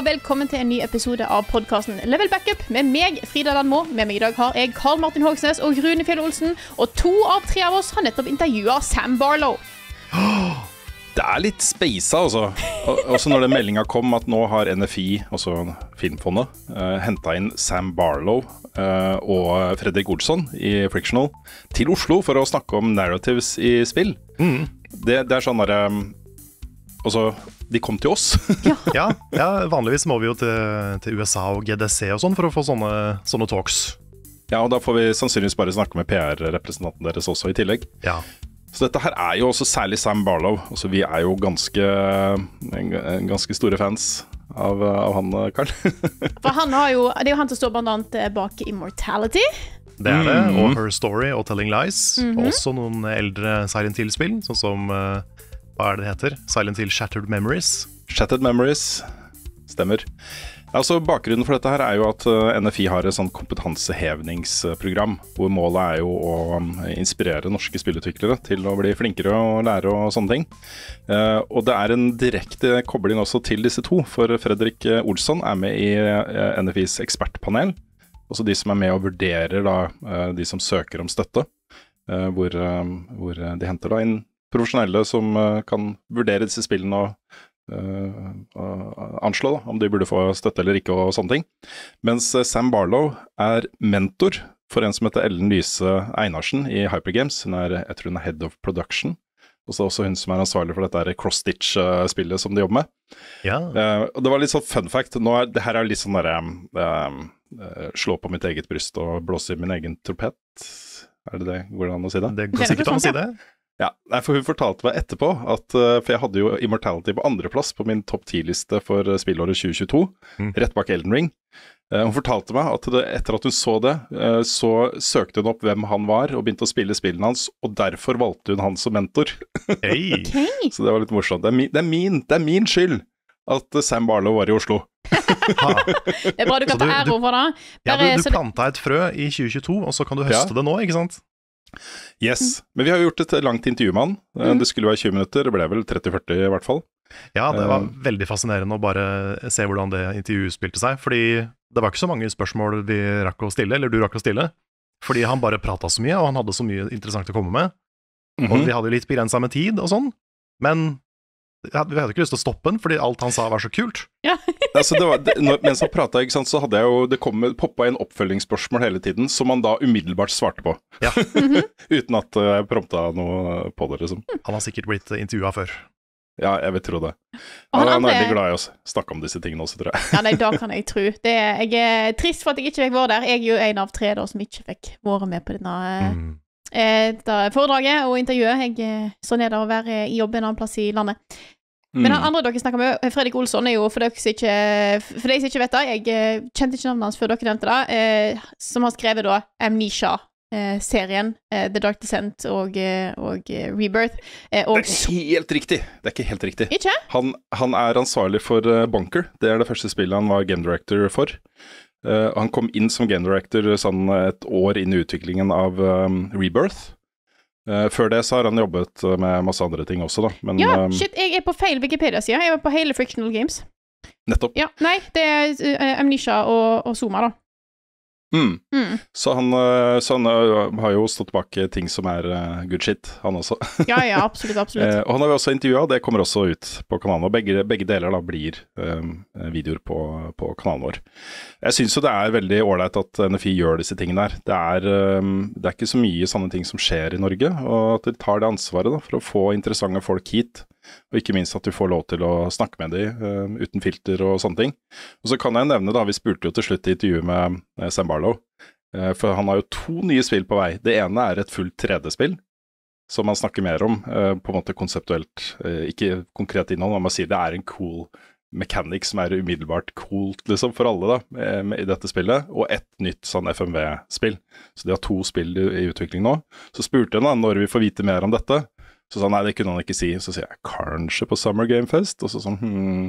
og velkommen til en ny episode av podkasten Level Backup med meg, Frida Landmo. Med meg i dag har jeg Karl Martin Hogsnes og Rune Fjell Olsen. Og to av tre av oss har nettopp intervjua Sam Barlow. Det er litt speisa, altså. Også når den meldinga kom at nå har NFI, altså Filmfondet, uh, henta inn Sam Barlow uh, og Fredrik Olsson i Frictional til Oslo for å snakke om narratives i spill. Det, det er sånn derre Altså, de kom til oss. Ja, ja, vanligvis må vi jo til, til USA og GDC og sånn for å få sånne, sånne talks. ja, og da får vi sannsynligvis bare snakke med PR-representanten deres også i tillegg. Ja. Så dette her er jo også særlig Sam Barlow. Altså, vi er jo ganske, ganske store fans av, av han, Carl. For han har jo, Det er jo han som står bl.a. eh, bak Immortality. Det er det. Mm. Og Her Story og Telling Lies. Og også noen eldre Silent Hill-spill, sånn som eh, Hva er det det heter? Silent Hill Shattered Memories. Shattered Memories. Stemmer. Altså, bakgrunnen for dette her er jo at eh, NFI har et sånt kompetansehevingsprogram, hvor målet er jo å um, inspirere norske spillutviklere til å bli flinkere og lære og sånne ting. Eh, og det er en direkte kobling også til disse to, for Fredrik eh, Olsson er med i NFIs ekspertpanel. Også de som er med og vurderer da, de som søker om støtte. hvor, hvor de henter da inn profesjonelle som eh, kan vurdere disse spillene og eh, og anslå da, om de burde få støtte eller ikke og sånne ting. Mens eh, Sam Barlow er mentor for en som heter Ellen Lyse Einarsen i Hypergames. Hun er, jeg tror hun er head of production. Og så er også hun som er ansvarlig for dette cross-stitch-spillet som de jobber med. Ja. Uh, og det var litt sånn fun fact. Nå er, det her er litt sånn derre eh, eh, Slå på mitt eget bryst og blåse i min egen tropett. Er det det? Går det an å si det? Det går sikkert an å si det. Ja, for Hun fortalte meg etterpå at eh, For jeg hadde jo Immortality på andreplass på min topp 10-liste for eh, spillåret 2022, Mm. rett bak Elden Ring. Eh, hun fortalte meg at det, etter at hun så det, så søkte hun opp hvem han var, og begynte å spille spillene hans, og derfor valgte hun han som mentor. Hey. Okay. Så det var litt morsomt. Det er min, det er min, det er min skyld at Sam Barlow var i Oslo. Det er bra du kan ta du- æren for det. Ja, du, du planta et frø i 2022, og så kan du høste Ja. det nå, ikke sant? Yes. Men vi har jo gjort et langt intervju med han. Eh, Det skulle være 20 minutter, det ble vel 30-40 i hvert fall. Ja, det var Eh. veldig fascinerende å bare se hvordan det intervjuet spilte seg. Fordi det var ikke så mange spørsmål vi rakk å stille, eller du rakk å stille. Fordi han bare prata så mye, og han hadde så mye interessant å komme med. Og Mhm. vi hadde litt begrensa med tid og sånn, men vi hadde ikke lyst til å stoppe den, fordi alt han sa var så kult. altså det var, det, når, mens han prata, så hadde jeg jo Det kom, poppa inn oppfølgingsspørsmål hele tiden, som han da umiddelbart svarte på. Ja. Uten at eh, jeg prompta noe på det, liksom. Han har sikkert blitt intervjua før. Ja, jeg vil tro det. Han, han er veldig glad i å snakke om disse tingene også, tror jeg. Ja, nei, da kan jeg tro. Det er, jeg er trist for at jeg ikke fikk være der. Jeg er jo en av tre da som ikke fikk være med på denne, Mm. Eh, foredraget og intervjuet. Jeg eh, sånn er det å være i jobb en annen plass i landet. Men han Mm. andre dere snakker med, Fredrik Olsson, er jo for dere som ikke, for dere som ikke vet det, jeg eh, kjente ikke navnet hans før dere nevnte det, eh, som har skrevet da Amnesia-serien, eh, The Dark Descent og, og Rebirth. Og Det er helt riktig! Det er ikke helt riktig. Ikke? Han, han er ansvarlig for Bunker. Det er det første spillet han var game director for. Eh, han kom inn som game director sånn et år inn i utviklingen av um, Rebirth. Uh, før det så har han jobbet med masse andre ting også, da. Men Ja, um, shit, jeg er på feil Wikipedia-side. Jeg er på hele Frictional Games. nettopp. Ja, Nei, det er uh, Amnesia og, og Zuma, da. Mm. Mm. Så han, eh, så han eh, har jo stått bak eh, ting som er good shit, han også. Ja, ja, absolutt, absolutt. Eh, og han har vi også intervjua, det kommer også ut på kanalen. Og begge, begge deler da blir eh, videoer på, på kanalen vår. Jeg syns jo det er veldig ålreit at NFI gjør disse tingene her. Det er, eh, det er ikke så mye sånne ting som skjer i Norge, og at de tar det ansvaret da, for å få interessante folk hit. Og ikke minst at du får lov til å snakke med dem uh, uten filter og sånne ting. Og så kan jeg nevne, da, vi spurte jo til slutt i intervjuet med uh, Sam Barlow, uh, for han har jo to nye spill på vei. Det ene er et fullt 3D-spill som han snakker mer om, på en måte konseptuelt. Ikke konkret innhold, men man sier det er en cool mechanic som er umiddelbart coolt liksom, for alle da, i dette spillet, og ett nytt sånn FMV-spill. Så de har to spill i, i utvikling nå. Så spurte han da, når vi får vite mer om dette. Så sa han nei, det kunne han ikke si. Så sier jeg kanskje på Summer Game Fest? Og så sånn hm,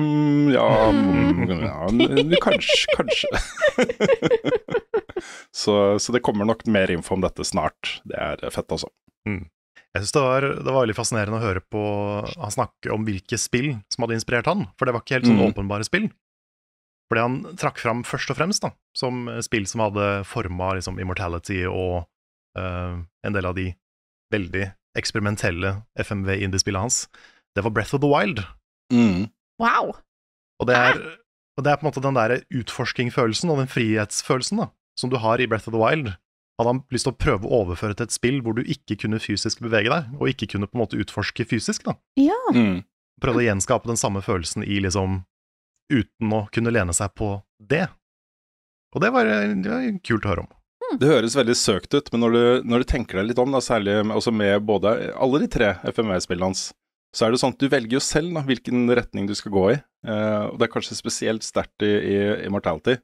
hm ja, mm, ja kanskje, kanskje. så, så det kommer nok mer info om dette snart. Det er fett, altså. Jeg synes det var, det var veldig fascinerende å høre på han snakke om hvilke spill som hadde inspirert han, for det var ikke helt sånn Mm. åpenbare spill. Fordi han trakk fram først og fremst da, som spill som hadde forma liksom, Immortality og uh, en del av de veldig eksperimentelle FMV-indiespillet hans. Det var Breath of the Wild. Mm. Wow. Og det er, og det er på en måte den der utforskingfølelsen og den frihetsfølelsen da, som du har i Breath of the Wild. Hadde han lyst til å prøve å overføre til et spill hvor du ikke kunne fysisk bevege deg, og ikke kunne på en måte utforske fysisk. da. Ja. Mm. Prøvde å gjenskape den samme følelsen i liksom Uten å kunne lene seg på det. Og det var, det var kult å høre om. Det høres veldig søkt ut, men når du, når du tenker deg litt om, da, særlig med- også med både alle de tre FMV-spillene hans, så er det sånn at du velger jo selv da, hvilken retning du skal gå i. Eh, og det er kanskje spesielt sterkt i, i Immortality,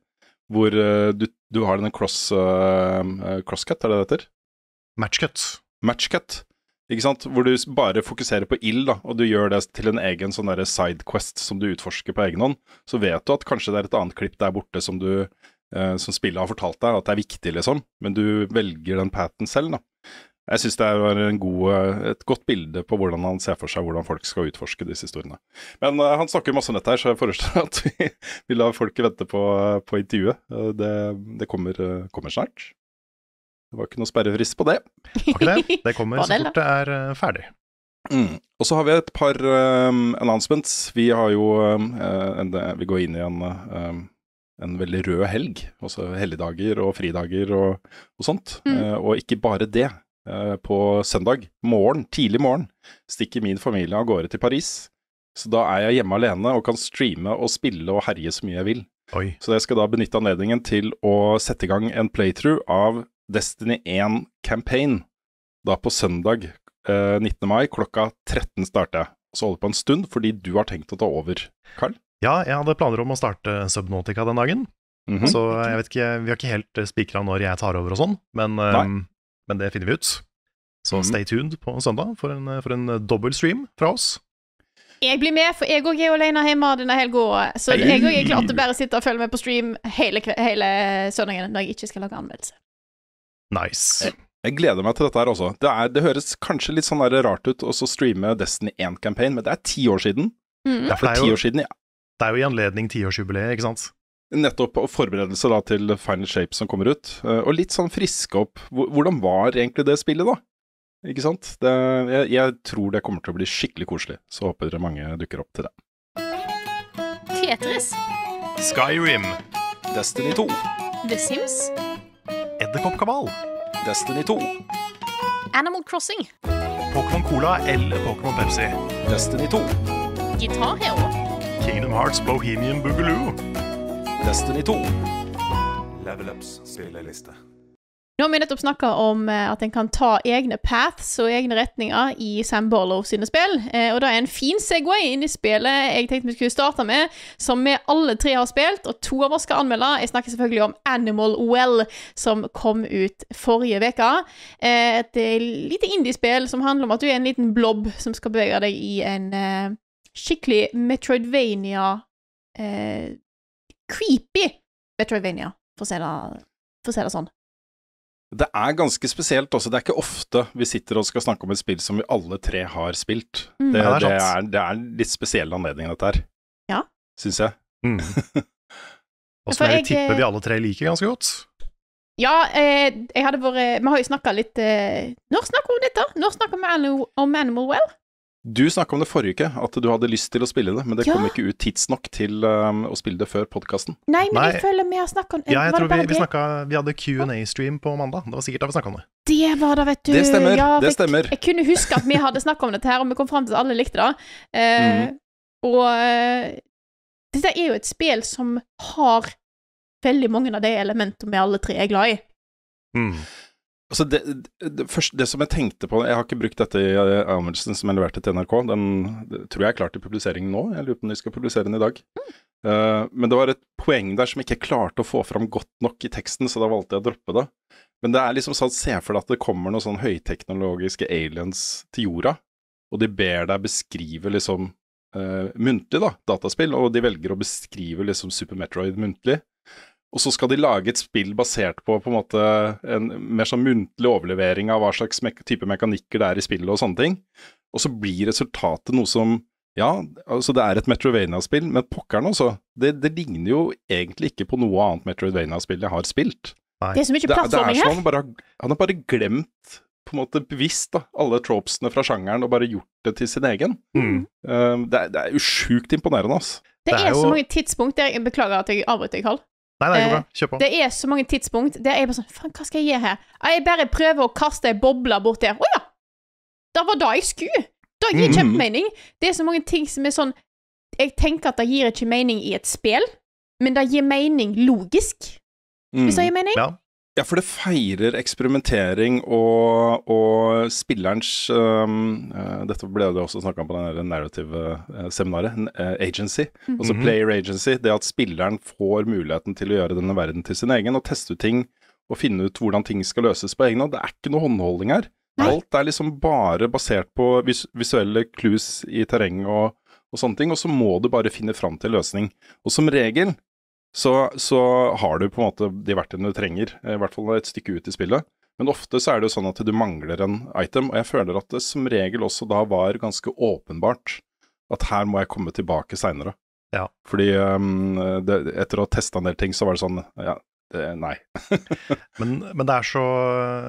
hvor eh, du, du har denne cross, eh, crosscut, er det det heter? Matchcut. Matchcut. Ikke sant? Hvor du bare fokuserer på ild, da, og du gjør det til en egen sånn sidequest som du utforsker på egen hånd. Så vet du at kanskje det er et annet klipp der borte som du eh, som spillet har fortalt deg, at det er viktig, liksom. Men du velger den paten selv, da. Jeg syns det en god, eh, et godt bilde på hvordan han ser for seg hvordan folk skal utforske disse historiene. Men uh, han snakker masse om dette her, så jeg foreslår at vi, vi lar folk vente på, på intervjuet. Uh, det det kommer, uh, kommer snart. Det var ikke noe sperrefrist på det. Akkurat det? Det kommer så fort det er eh, ferdig. Mm. Og så har vi et par announcements. Vi har jo eh, en, Vi går inn i en, en veldig rød helg. Også helligdager og fridager og, og sånt. Mm. Eh, og ikke bare det. Eh, på søndag morgen, tidlig morgen, stikker min familie av gårde til Paris. Så da er jeg hjemme alene og kan streame og spille og herje så mye jeg vil. Oi. Så jeg skal da benytte anledningen til å sette i gang en playthrough av Destiny 1 Campaign. Da på søndag eh, 19. mai klokka 13 starter jeg. Så holder på en stund fordi du har tenkt å ta over, Carl. Ja, jeg hadde planer om å starte Subnautica den dagen. Mhm. Så jeg vet ikke, vi har ikke helt spikra når jeg tar over og sånn, men, um, men det finner vi ut. Så Mhm. stay tuned på søndag for en, for en dobbel stream fra oss. Jeg blir med, for jeg òg er alene hjemme denne helga. Så Hei. jeg òg er klar til å bare sitte og følge med på stream hele, hele søndagen når jeg ikke skal lage anmeldelse. Nice. Jeg gleder meg til dette her også. Det, er, det høres kanskje litt sånn der rart ut å streame Destiny 1 Campaign, men det er ti år siden. Mm. Det For for er ti år siden, ja. Det er jo i anledning tiårsjubileet, ikke sant? Nettopp, og forberedelse da til Final Shape som kommer ut. Eh, Og litt sånn friske opp. Hvordan var egentlig det spillet, da? Ikke sant? Det, jeg, jeg tror det kommer til å bli skikkelig koselig, så håper dere mange dukker opp til det. Tetris, Skyrim, Destiny 2. The Sims, Edderkoppkabal, Destiny 2. Animal Crossing, Pokémon Cola eller Pokémon Pepsi, Destiny 2. Guitar Hero, Kingdom Hearts Bohemian Boogaloo, Destiny 2. Level Ups spilleliste. Nå har vi nettopp snakka om eh, at en kan ta egne paths og egne retninger i Sam Barlow sine spill. Eh, og det er en fin Segway inn i spillet jeg tenkte vi skulle starte med, som vi alle tre har spilt, og to av oss skal anmelde. Jeg snakker selvfølgelig om Animal Well, som kom ut forrige uke. Eh, et lite indiespill som handler om at du er en liten blob som skal bevege deg i en skikkelig Metroidvania eh, Creepy Metroidvania, for å si det, for å si det sånn. Det er ganske spesielt også. Det er ikke ofte vi sitter og skal snakke om et spill som vi alle tre har spilt. Mm. Det, Ja, det er det, er, det er litt spesiell anledning, dette her. Ja. Syns jeg. Mm. Og For som jeg jeg- vil vi alle tre liker ganske godt. Ja, eh, jeg hadde vært Vi har jo snakka litt eh, Når snakker vi om dette? Når snakker vi om Animal Well? Du snakka om det forrige uke, at du hadde lyst til å spille det, men det Ja. kom ikke ut tidsnok til um, å spille det før podkasten. Nei, men Nei. jeg føler vi har snakka om Ja, jeg tror vi, vi, snakket, vi hadde Q&A-stream på mandag. Det var sikkert da vi snakka om det. Det var det, vet du. Det stemmer, Ja, det stemmer. Jeg, jeg kunne huske at vi hadde snakka om dette her, og vi kom fram til at alle likte det. Eh, Mhm. Og uh, dette er jo et spill som har veldig mange av de elementene vi alle tre er glad i. Mm. Altså det, det, første, det som jeg tenkte på Jeg har ikke brukt dette i eh, anmeldelsen som jeg leverte til NRK. Den tror jeg er klar til publisering nå. Jeg lurer på om de skal publisere den i dag. Eh, men det var et poeng der som jeg ikke klarte å få fram godt nok i teksten, så da valgte jeg å droppe det. Men det er liksom sånn, se for deg at det kommer noen sånn høyteknologiske aliens til jorda, og de ber deg beskrive liksom uh, muntlig, da, dataspill, og de velger å beskrive liksom Super Metroid muntlig. Og så skal de lage et spill basert på på en måte en mer sånn muntlig overlevering av hva slags me type mekanikker det er i spillet og sånne ting. Og så blir resultatet noe som Ja, altså det er et Metrovania-spill, men pokkeren også. Det, det ligner jo egentlig ikke på noe annet Metrovania-spill jeg har spilt. Det er så mye plattforming her. han bare, har- han har bare glemt, på en måte bevisst, da, alle tropesene fra sjangeren og bare gjort det til sin egen. Mm. Um, det, er, det er jo sjukt imponerende, altså. Det det er er så jo- mange tidspunkt der Jeg beklager at jeg avbryter Karl. Nei, det går Eh, bra. Kjør på. Det er så mange tidspunkt der jeg bare sånn Faen, hva skal jeg gjøre her? Jeg bare prøver å kaste ei boble bort der. Å ja! Det var det jeg skulle! Det gir kjempemening. Det er så mange ting som er sånn Jeg tenker at det gir ikke mening i et spill, men det gir mening logisk. Hvis det gir mening? Ja. Ja, for det feirer eksperimentering og, og spillerens um, uh, Dette ble det også snakka om på det narrative-seminaret. agency. Altså Mhm. player agency. Det at spilleren får muligheten til å gjøre denne verden til sin egen, og teste ut ting og finne ut hvordan ting skal løses på egen hånd. Det er ikke noe håndholdning her. Nei. Alt er liksom bare basert på vis visuelle clues i terreng og, og sånne ting, og så må du bare finne fram til løsning. Og som regel så, så har du på en måte de verktøyene du trenger, i hvert fall et stykke ut i spillet. Men ofte så er det jo sånn at du mangler en item, og jeg føler at det som regel også da var ganske åpenbart at her må jeg komme tilbake seinere. Ja. Fordi um, det, etter å ha testa en del ting, så var det sånn ja, det, nei. Men, men det, er så,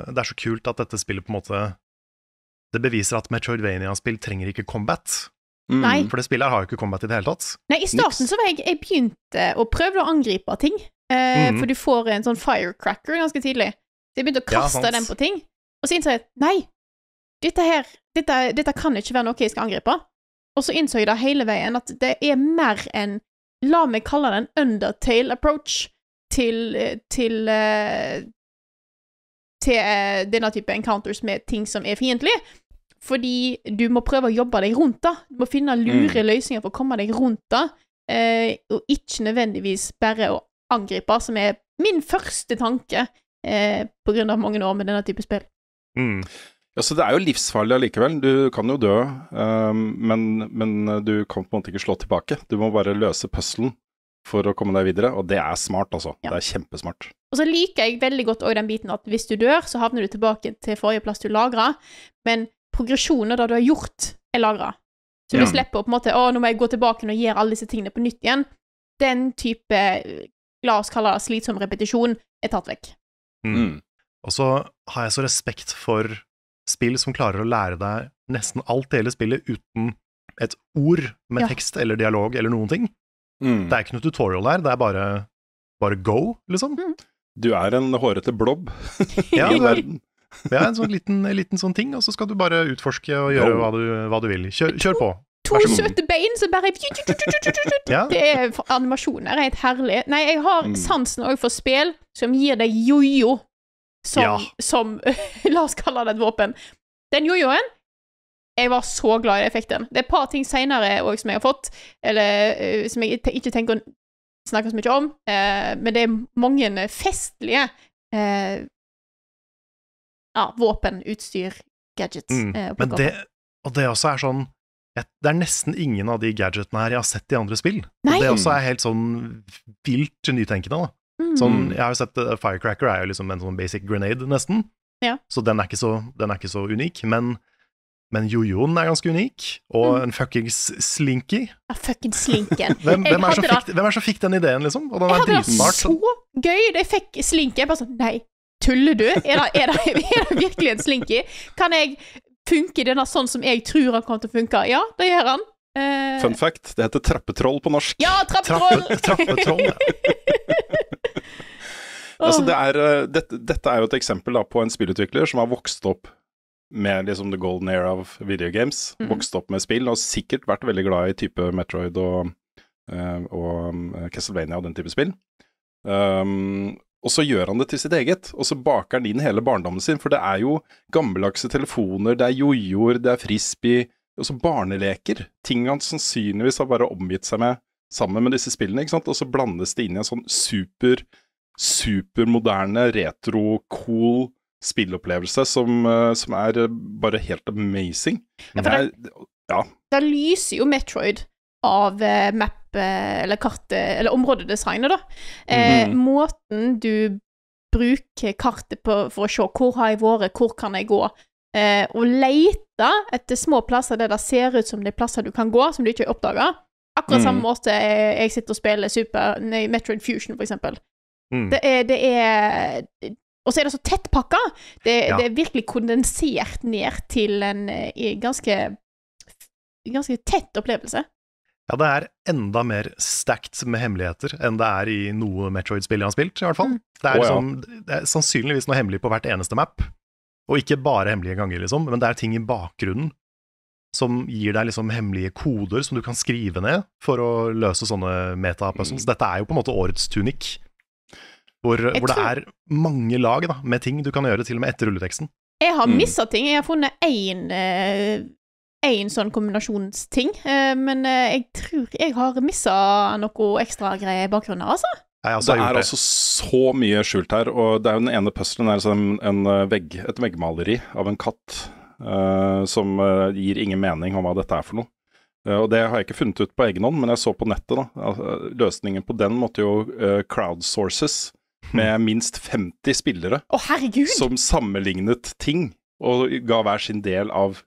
det er så kult at dette spillet på en måte Det beviser at Metroidvania-spill trenger ikke combat. Mm. Nei. For det spillet her har jo ikke combat i det hele tatt. Nei, i starten Niks. så var jeg Jeg begynte å prøve å angripe ting. Eh, mm. For du får en sånn firecracker ganske tidlig. Så jeg begynte å kaste ja, den på ting. Og så innså jeg at nei, dette her dette, dette kan ikke være noe jeg skal angripe. Og så innså jeg da hele veien at det er mer enn La meg kalle det en undertale approach til, eh, til eh, til eh, denne type encounters med ting som er fiendtlige. Fordi du må prøve å jobbe deg rundt det. Du må finne lure løsninger for å komme deg rundt det, eh, og ikke nødvendigvis bare å angripe, som er min første tanke eh, på grunn av mange år med denne type spill. Mm. Ja, så det er jo livsfarlig allikevel. Du kan jo dø, um, men, men du kan på en måte ikke slå tilbake. Du må bare løse puzzlen for å komme deg videre, og det er smart, altså. Ja. Det er kjempesmart. Og så liker jeg veldig godt også den biten at hvis du dør, så havner du tilbake til forrige plass du lagra, men progresjonen av det du har gjort, er lagra. Så Ja. du slipper å på en måte Å, nå må jeg gå tilbake og gjøre alle disse tingene på nytt igjen. Den type, la oss kalle det slitsom repetisjon, er tatt vekk. Mm. Mm. Og så har jeg så respekt for spill som klarer å lære deg nesten alt i hele spillet uten et ord med Ja. tekst eller dialog eller noen ting. Mm. Det er ikke noe tutorial der, det er bare, bare go, liksom. Du er en hårete blob Ja, i du er, en sånn liten, liten sånn ting, og så skal du bare utforske og gjøre hva du, hva du vil. Kjør, kjør på. To søte bein som bare Ja. Det er for- animasjoner er helt herlig. Nei, jeg har Mm. sansen òg for spill som gir deg jojo som, Ja. som La oss kalle det et våpen. Den jojoen Jeg var så glad i jeg fikk den. Det er et par ting seinere òg som jeg har fått, eller eh, som jeg ikke tenker å snakke så mye om, eh, men det er mange festlige eh, ja, våpen, utstyr, gadgets. Mm. eh, Men det, og det også er sånn Det er nesten ingen av de gadgetene her jeg har sett i andre spill. Nei. Og det også er helt sånn vilt nytenkende. da. Mm. Sånn, jeg har jo sett uh, Firecracker er jo liksom en sånn basic grenade, nesten. Ja. Så den så, den er ikke så unik. Men, men jojoen er ganske unik. Og Mm. en fuckings slinky. Ja, fucking slinken. Hvem, hvem, er som fikk, hvem er som fikk den ideen, liksom? Og den Jeg er hadde det så gøy da jeg fikk slinky. Jeg bare sånn Nei, tuller du? Er det, er det, er det virkelig en slinky? Kan jeg funke denne sånn som jeg tror han kommer til å funke? Ja, det gjør han. Uh... Fun fact, det heter trappetroll på norsk. ja, trappetroll! Trappe, trappetroll. ja. Altså, det er, det, dette, er jo et eksempel da, på en spillutvikler som har vokst opp med liksom the golden era of video games. Mm. Vokst opp med spill, og sikkert vært veldig glad i type Metroid og, eh, og um, Castlevania og den type spill. Um, og så gjør han det til sitt eget, og så baker han inn hele barndommen sin. For det er jo gammeldagse telefoner, det er jojoer, det er frisbee, og så barneleker. Ting han sannsynligvis har bare omgitt seg med sammen med disse spillene, ikke sant. Og så blandes det inn i en sånn super supermoderne, retro, cool spillopplevelse som, eh, som er eh, bare helt amazing. Ja, Det for er, ja, Da lyser jo Metroid av uh, map eller kart... eller områdedesignet, da. Mm -hmm. Måten du bruker kartet på for å se hvor har jeg vært, hvor kan jeg gå, eh, og lete etter små plasser der det ser ut som det er plasser du kan gå, som du ikke har oppdaga. Akkurat Mhm. samme måte jeg, jeg sitter og spiller Super, nei, Metroid Fusion, for eksempel. Mm. Det er, det er Og så er det så tettpakka. Det, Ja. det er virkelig kondensert ned til en eh, ganske ganske tett opplevelse. Ja, det er enda mer stacked med hemmeligheter enn det er i noe Metroid-spill jeg har spilt, i hvert fall. Mm. Det, er ja. liksom, det er sannsynligvis noe hemmelig på hvert eneste map, og ikke bare hemmelige ganger, liksom, men det er ting i bakgrunnen som gir deg liksom hemmelige koder som du kan skrive ned for å løse sånne metapuzzles. Dette er jo på en måte årets tunikk, hvor, hvor det er mange lag da, med ting du kan gjøre til og med etter rulleteksten. Jeg har Mm. missa ting. Jeg har funnet én eh, én sånn kombinasjonsting, eh, men eh, jeg tror jeg har missa noe ekstra greier i bakgrunnen, altså. Nei, altså, Det er det. altså så mye skjult her, og det er jo den ene puzzlen er sånn en eh, vegg, et veggmaleri av en katt uh, som uh, gir ingen mening om hva dette er for noe. Uh, og det har jeg ikke funnet ut på egen hånd, men jeg så på nettet, da. Altså, løsningen på den måtte jo crowdsources med minst 50 spillere Å, herregud! som sammenlignet ting, og ga hver sin del av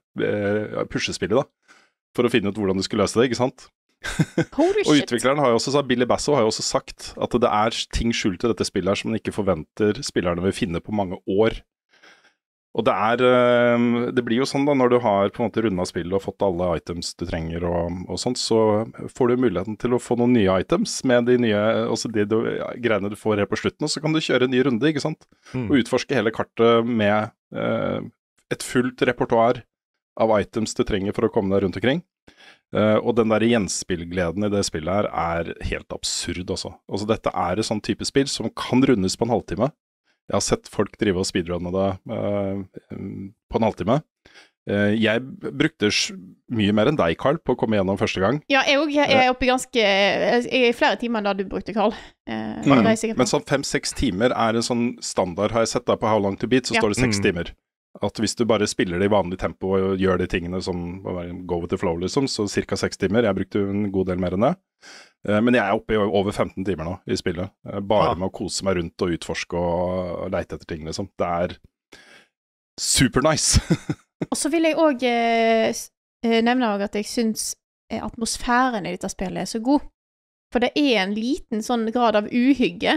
puslespillet, da. For å finne ut hvordan du skulle løse det, ikke sant. Og utvikleren har jo også sagt, Billy Basso har jo også sagt at det er ting skjult i dette spillet her som man ikke forventer spillerne vil finne på mange år. Og det er eh, Det blir jo sånn da, når du har på en måte runda spillet og fått alle items du trenger og, og sånt, så får du muligheten til å få noen nye items med de nye Altså de du, greiene du får helt på slutten, og så kan du kjøre en ny runde, ikke sant. Mm. Og utforske hele kartet med eh, et fullt repertoar av items du trenger for å komme deg rundt omkring. Uh, og den der gjenspillgleden i det spillet her er helt absurd, altså. altså. Dette er et sånn type spill som kan rundes på en halvtime. Jeg har sett folk drive og speedrunne det uh, på en halvtime. Uh, jeg brukte mye mer enn deg, Carl, på å komme gjennom første gang. Ja, jeg òg er oppe i ganske Jeg er i flere timer enn da du brukte, Carl. Eh, Mm. jeg. Men sånn fem-seks timer er en sånn standard, har jeg sett da på How Long To Beat, så Ja. står det seks Mm. timer. At hvis du bare spiller det i vanlig tempo og gjør de tingene som go with the flow, liksom, så ca. seks timer. Jeg brukte en god del mer enn det. Eh, Men jeg er oppe i over 15 timer nå i spillet. Eh, Bare ja. med å kose meg rundt og utforske og leite etter ting, liksom. Det er super nice. Og så vil jeg òg eh, nevne at jeg syns atmosfæren i dette spillet er så god. For det er en liten sånn grad av uhygge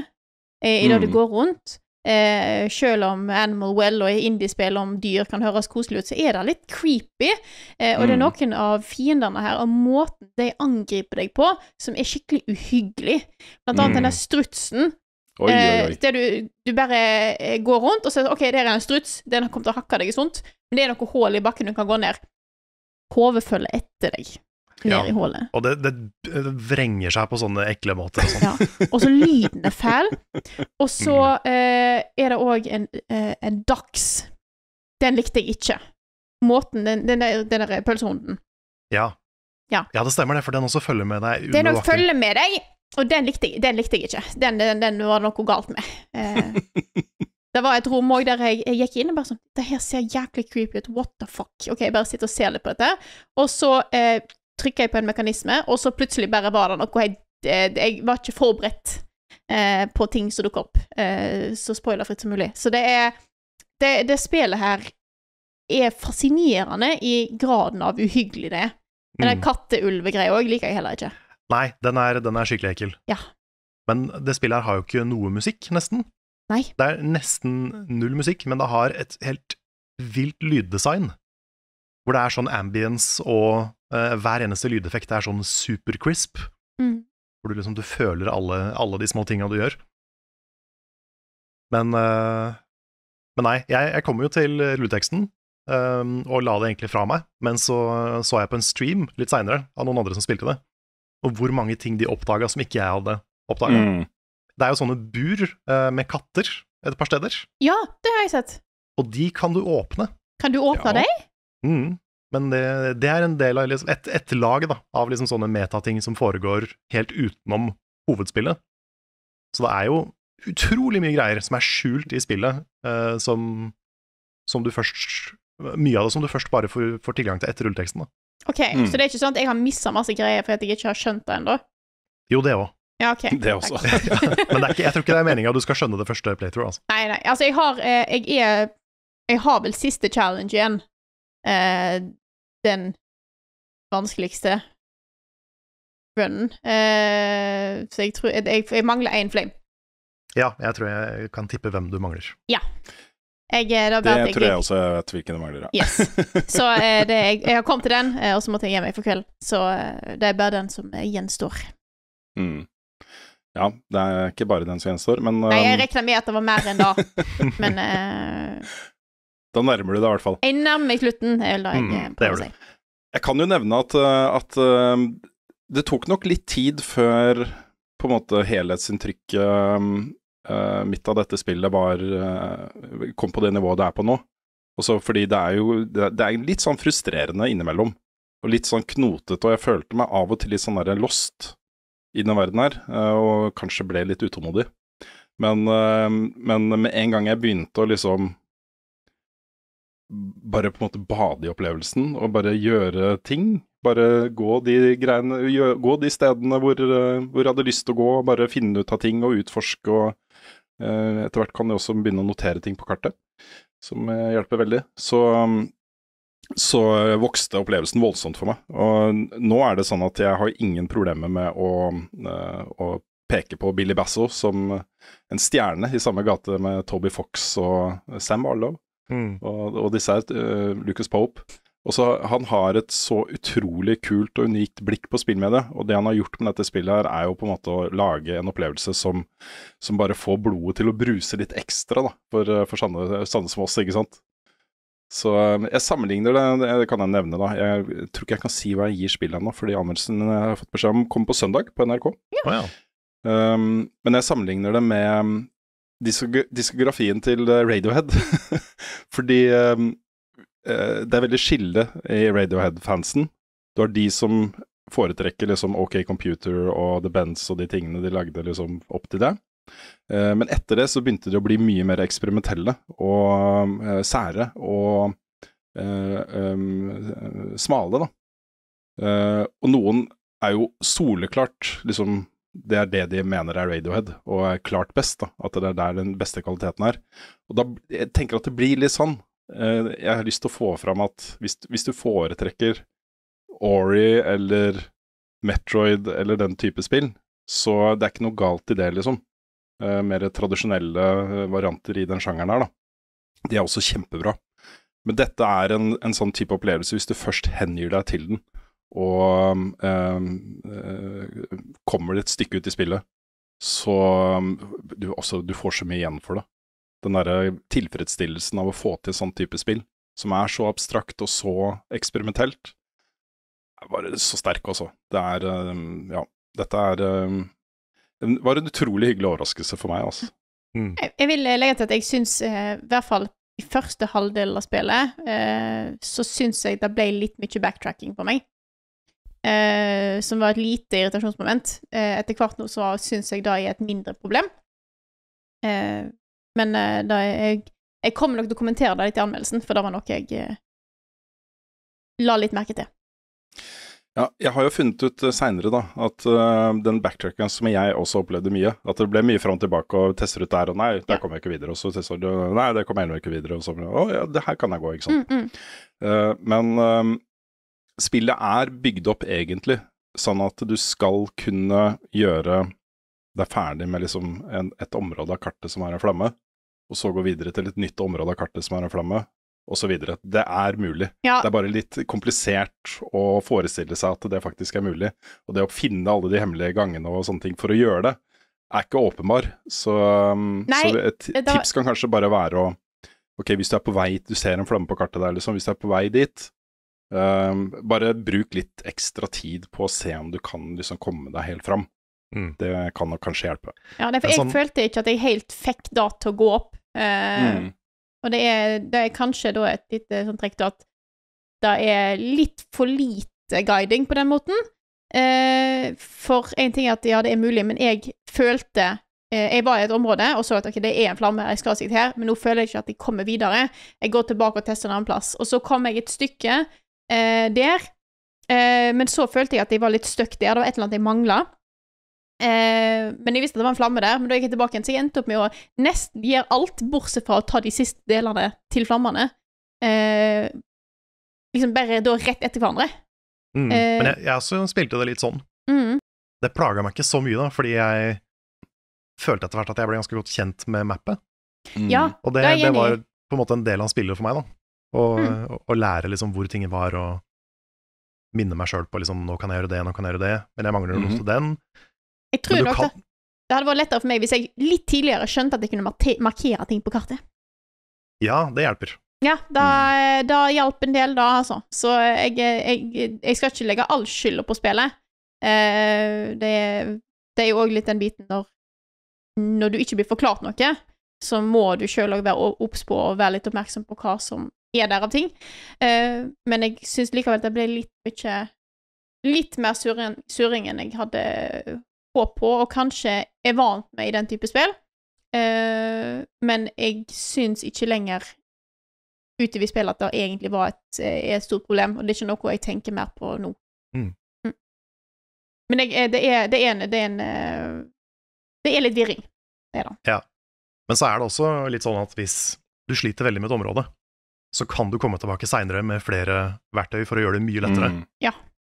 eh, i det du Mm. går rundt. Eh, selv om Animal Well og indiespill om dyr kan høres koselig ut, så er det litt creepy. Eh, og det er Mm. noen av fiendene her, og måten de angriper deg på, som er skikkelig uhyggelig. Blant annet Mm. den der strutsen Oi, oi, Eh, der du, du bare eh, går rundt og sier OK, der er en struts, den har kommet til å hakke deg i sånt, men det er noe hull i bakken du kan gå ned. Hodet følger etter deg ned Ja. i hullet. Og det, det, det vrenger seg på sånne ekle måter og sånn. Ja. Og så lyden er fæl. Og så eh, er det òg en, eh, en dags. Den likte jeg ikke. Måten Den, den der, den der pølsehunden. Ja. Ja. det stemmer det, for den også følger med deg Den også òg følger med deg, og den likte jeg, den likte jeg ikke. Den, den, den var det noe galt med. Eh, det var et rom òg der jeg, jeg gikk inn og bare sånn Det her ser jæklig creepy ut. What the fuck? Ok, jeg bare sitter og ser litt på dette. Og så eh, trykker jeg på en mekanisme, og så plutselig bare var det noe helt eh, Jeg var ikke forberedt eh, på ting som dukker opp. Eh, så spoilerfritt som mulig. Så det er det, det spillet her er fascinerende i graden av uhyggelig det er. Den der Mm. katteulvegreia òg liker jeg heller ikke. Nei, den er, den er skikkelig ekkel. Ja. Men det spillet her har jo ikke noe musikk, nesten. Nei. Det er nesten null musikk, men det har et helt vilt lyddesign. Hvor det er sånn ambience, og eh, hver eneste lydeffekt er sånn super crisp. Mm. Hvor du liksom du føler alle, alle de små tinga du gjør. Men, uh, men nei, jeg, jeg kom jo til rulleteksten um, og la det egentlig fra meg. Men så så jeg på en stream litt seinere av noen andre som spilte det, og hvor mange ting de oppdaga som ikke jeg hadde oppdaga. Mm. Det er jo sånne bur uh, med katter et par steder, Ja, det har jeg sett. og de kan du åpne. Kan du åpne Ja. deg? Mm. Men det, det er en del av liksom, et, et lag da, av liksom sånne metating som foregår helt utenom hovedspillet. Så det er jo utrolig mye greier som er skjult i spillet, eh, som, som du først Mye av det som du først bare får, får tilgang til etter rulleteksten. da. Ok, Mm. så det er ikke sånn at jeg har missa masse greier fordi jeg ikke har skjønt det ennå? Jo, det òg. Ja, okay. Det også. Men det er ikke, jeg tror ikke det er meninga du skal skjønne det første playthrough. Altså. Nei, nei. Altså, jeg har eh, Jeg er Jeg har vel siste challenge igjen. Eh, den vanskeligste runnen. Eh, så jeg tror Jeg, jeg, jeg mangler én flame. Ja, jeg tror jeg kan tippe hvem du mangler. Jeg, eh, da Det jeg tror jeg også jeg vet hvilken du mangler. ja. Yes. Så eh, det, jeg, jeg har kommet til den, eh, og så måtte jeg gi meg for kveld. Så eh, det er bare den som gjenstår. Mm. Ja, det er ikke bare den som gjenstår, men Nei, jeg um, regna med at det var mer enn da, men eh, da nærmer du deg i hvert fall. jeg nærmer meg slutten, er vil jeg Mm, eh, det gjør si. Jeg kan jo nevne at, uh, at uh, det tok nok litt tid før på en måte helhetsinntrykket uh, mitt av dette spillet var uh, kom på det nivået det er på nå. Også fordi det er jo det, det er litt sånn frustrerende innimellom, og litt sånn knotete, og jeg følte meg av og til litt sånn der lost i den verden her, uh, og kanskje ble litt utålmodig. Men, men med en gang jeg begynte å liksom bare på en måte bade i opplevelsen og bare gjøre ting. Bare gå de greiene, gjør, gå de stedene hvor, eh, hvor jeg hadde lyst til å gå, bare finne ut av ting og utforske. og eh, Etter hvert kan jeg også begynne å notere ting på kartet, som eh, hjelper veldig. Så, så vokste opplevelsen voldsomt for meg. Og nå er det sånn at jeg har ingen problemer med å, eh, å peke på Billy Basso som en stjerne i samme gate med Toby Fox og Sam Barlow Mm. og, og disse er uh, Lucas Pope. Og så Han har et så utrolig kult og unikt blikk på spillmediet, og det han har gjort med dette spillet, her er jo på en måte å lage en opplevelse som, som bare får blodet til å bruse litt ekstra da, for, eh, for Sanne, Sanne som oss, ikke sant. Så eh, jeg sammenligner det, det kan jeg nevne, da. Jeg tror ikke jeg kan si hva jeg gir spillet ennå, fordi anmeldelsen jeg har fått beskjed om kommer på søndag på NRK. Ja. Um, men jeg sammenligner det med diskografien til uh, Radiohead. Fordi um, eh, det er veldig skille i Radiohead-fansen. Du har de som foretrekker liksom OK Computer og The Bends og de tingene de lagde liksom opp til det. Eh, men etter det så begynte de å bli mye mer eksperimentelle og eh, sære og eh, um, smale, da. Eh, og noen er jo soleklart liksom det er det de mener er Radiohead, og er klart best. da, At det er der den beste kvaliteten er. Og da jeg tenker at det blir litt sånn. Eh, jeg har lyst til å få fram at hvis, hvis du foretrekker Ori eller Metroid eller den type spill, så det er ikke noe galt i det, liksom. Eh, mer tradisjonelle eh, varianter i den sjangeren her, da. De er også kjempebra. Men dette er en, en sånn type opplevelse hvis du først hengir deg til den og um, uh, kommer det et stykke ut i spillet, så um, du, også, du får så mye igjen for det. Den derre tilfredsstillelsen av å få til sånn type spill, som er så abstrakt og så eksperimentelt, er bare så sterk, også. Det er um, Ja, dette er Det var en utrolig hyggelig overraskelse for meg, altså. Mm. Jeg, jeg vil legge til at jeg syns, eh, i hvert fall i første halvdel av spillet, eh, så syns jeg det ble litt mye backtracking på meg. Eh, som var et lite irritasjonsmoment. Eh, etter hvert nå så syns jeg det er et mindre problem. Eh, men eh, da jeg, jeg kommer nok til å kommentere det litt i anmeldelsen, for det var noe jeg eh, la litt merke til. Ja, jeg har jo funnet ut uh, seinere, da, at uh, den backtracken som jeg også opplevde mye, at det ble mye fram og tilbake og tester ut der og nei, der Ja. kommer jeg ikke videre, og så tester du nei, der kommer jeg ennå ikke videre, og så å ja, det her kan jeg gå, ikke sant. Mm, mm. Uh, men um, spillet er bygd opp egentlig sånn at du skal kunne gjøre deg ferdig med liksom en, et område av kartet som er en flamme, og så gå videre til et nytt område av kartet som er en flamme, videre. Det er mulig. Ja, Det er bare litt komplisert å forestille seg at det faktisk er mulig. Og det å finne alle de hemmelige gangene og sånne ting for å gjøre det, er ikke åpenbar. Så, um, Nei, så et da... tips kan kanskje bare være å Ok, hvis du er på vei Du ser en flamme på kartet der, liksom. Hvis du er på vei dit, um, bare bruk litt ekstra tid på å se om du kan liksom komme deg helt fram. Mm. Det kan nok kanskje hjelpe. ja det for er jeg sånn- følte ikke at jeg helt fikk det til å gå opp. Uh, Mm. Og det er, det er kanskje da et lite sånn trekk til at det er litt for lite guiding på den måten. Uh, for en ting er at ja, det er mulig, men jeg følte eh, Jeg var i et område og så at ok, det er en flamme, jeg skal sikkert her, men nå føler jeg ikke at jeg kommer videre. Jeg går tilbake og tester en annen plass. Og så kom jeg et stykke eh, der, eh, men så følte jeg at jeg var litt stuck der. Det var et eller annet jeg mangla. Eh, men jeg visste at det var en flamme der, men da gikk jeg tilbake igjen, så jeg endte opp med å nesten gjøre alt, bortsett fra å ta de siste delene til flammene. Eh, liksom bare da rett etter hverandre. Mm. Eh. Men jeg, jeg også spilte det litt sånn. Mm. Det plaga meg ikke så mye, da, fordi jeg følte etter hvert at jeg ble ganske godt kjent med mappet. Mm. Ja, Og det, Det det var på en måte en del av spillet for meg, da. Å Mm. og, og lære liksom hvor ting var, og minne meg sjøl på liksom nå kan jeg gjøre det, nå kan jeg gjøre det, men jeg mangler noe Mhm. til den. Jeg tror nok kan det, hadde vært lettere for meg hvis jeg litt tidligere skjønte at jeg kunne markere ting på kartet. Ja, det hjelper. Ja, da, da hjalp en del, da, altså. Så jeg, jeg, jeg skal ikke legge all skylda på spillet. Uh, det, det er jo òg litt den biten når Når du ikke blir forklart noe, så må du sjøl òg være obs på og være litt oppmerksom på hva som er der av ting. Uh, men jeg syns likevel det ble litt mye Litt mer surring, surring enn jeg hadde håp på, og kanskje er vant med i den type spill. Uh, men jeg syns ikke lenger utover i spillet at det egentlig var et, eh, er et stort problem, og det er ikke noe jeg tenker mer på nå. Mm. Mm. Men jeg, eh, det, er, det, er det er en eh, Det er litt virring. Det da. Ja. Men så er det også litt sånn at hvis du sliter veldig med et område, så kan du komme tilbake seinere med flere verktøy for å gjøre det mye lettere. Mm.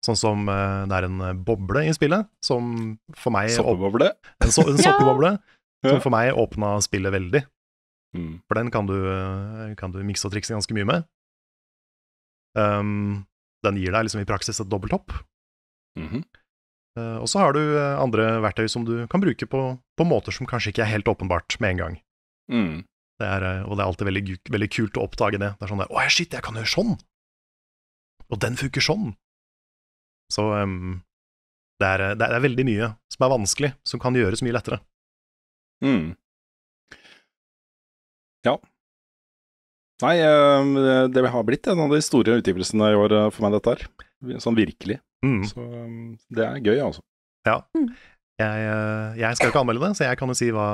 Sånn som uh, det er en eh, boble i spillet, som for meg Soppeboble. En, so en soppeboble, Ja. som for meg åpna spillet veldig. Mm. For den kan du, eh, kan du mikse og trikse ganske mye med. Um, den gir deg liksom i praksis et dobbelthopp. Mm -hmm. uh, og så har du andre verktøy som du kan bruke på, på måter som kanskje ikke er helt åpenbart med en gang. Mm. Det er, eh, og det er alltid veldig, veldig kult å oppdage det. Det er sånn der Å, shit, jeg kan gjøre sånn! Og den funker sånn! Så um, det, er, det er veldig mye som er vanskelig, som kan gjøres mye lettere. Mm. Ja. Nei, eh, det har blitt en av de store utgivelsene i år eh, for meg, dette her. Sånn virkelig. Mm. Så eh, det er gøy, altså. Ja. Jeg, eh, jeg skal jo ikke anmelde det, så jeg kan jo si hva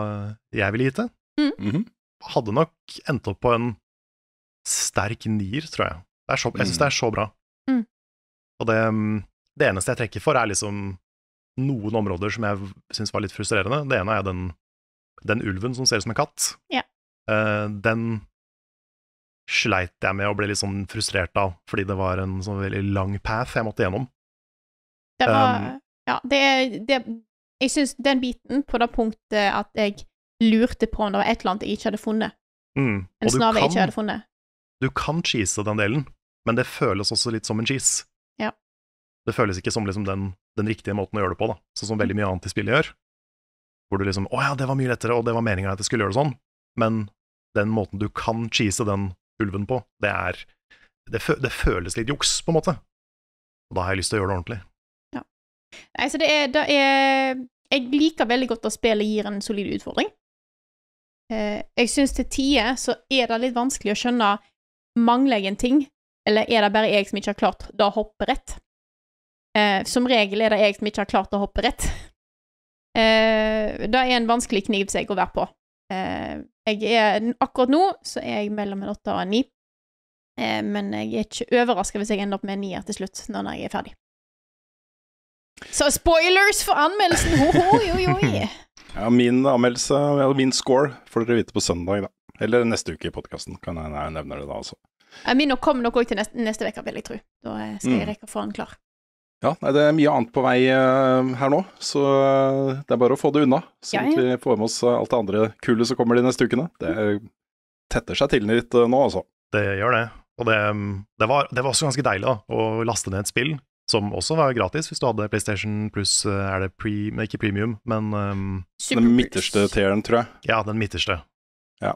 jeg ville gitt det. Mhm. Hadde nok endt opp på en sterk nier, tror jeg. Det så, jeg syns det er så bra. Mm. Og det, mm, det eneste jeg trekker for, er liksom noen områder som jeg syns var litt frustrerende. Det ene er den, den ulven som ser ut som en katt. Ja. Uh, den sleit jeg med å bli litt sånn frustrert av, fordi det var en sånn veldig lang path jeg måtte gjennom. Det var Um, Ja, det, det Jeg syns den biten, på det punktet at jeg lurte på om det var et eller annet jeg ikke hadde funnet, Mm. en snarvei jeg ikke hadde funnet du kan cheese den delen, men det føles også litt som en cheese. Ja. Det føles ikke som liksom den, den riktige måten å gjøre det på, da. sånn som veldig mye annet i spillet gjør. Hvor du liksom 'Å ja, det var mye lettere, og det var meninga at jeg skulle gjøre det sånn', men den måten du kan cheese den ulven på, det er Det, fø det føles litt juks, på en måte. Og da har jeg lyst til å gjøre det ordentlig. Nei, så det er, det er Jeg liker veldig godt at spillet gir en solid utfordring. Eh, jeg syns til tider så er det litt vanskelig å skjønne Mangler jeg en ting, eller er det bare jeg som ikke har klart det å hoppe rett? Eh, som regel er det jeg som ikke har klart å hoppe rett. Eh, det er en vanskelig knivsegg å være på. Eh, jeg er, akkurat nå så er jeg mellom en åtte og en ni, eh, men jeg er ikke overraska hvis jeg ender opp med en nier til slutt, når jeg er ferdig. Så spoilers for anmeldelsen! Ho, ho, jo, jo. Ja, min anmeldelse, eller min score, får dere vite på søndag, da. Eller neste uke i podkasten, kan jeg jeg nevner det da, altså. Ja, Min kommer nok òg til neste, neste uke, vil jeg tro. Da skal skal jeg Mm. rekke å få den klar. Ja, nei, det er mye annet på vei uh, her nå, så eh, det er bare å få det unna. Så Ja, ja. vi får med oss eh, alt det andre kullet som kommer de neste ukene. Det tetter seg til litt uh, nå, altså. Det gjør det. Og det, det, var, det var også ganske deilig da, å laste ned et spill som også var gratis hvis du hadde PlayStation pluss Er det pre, ikke premium, men um, Den midterste tieren, tror jeg. ja, den midterste. Ja.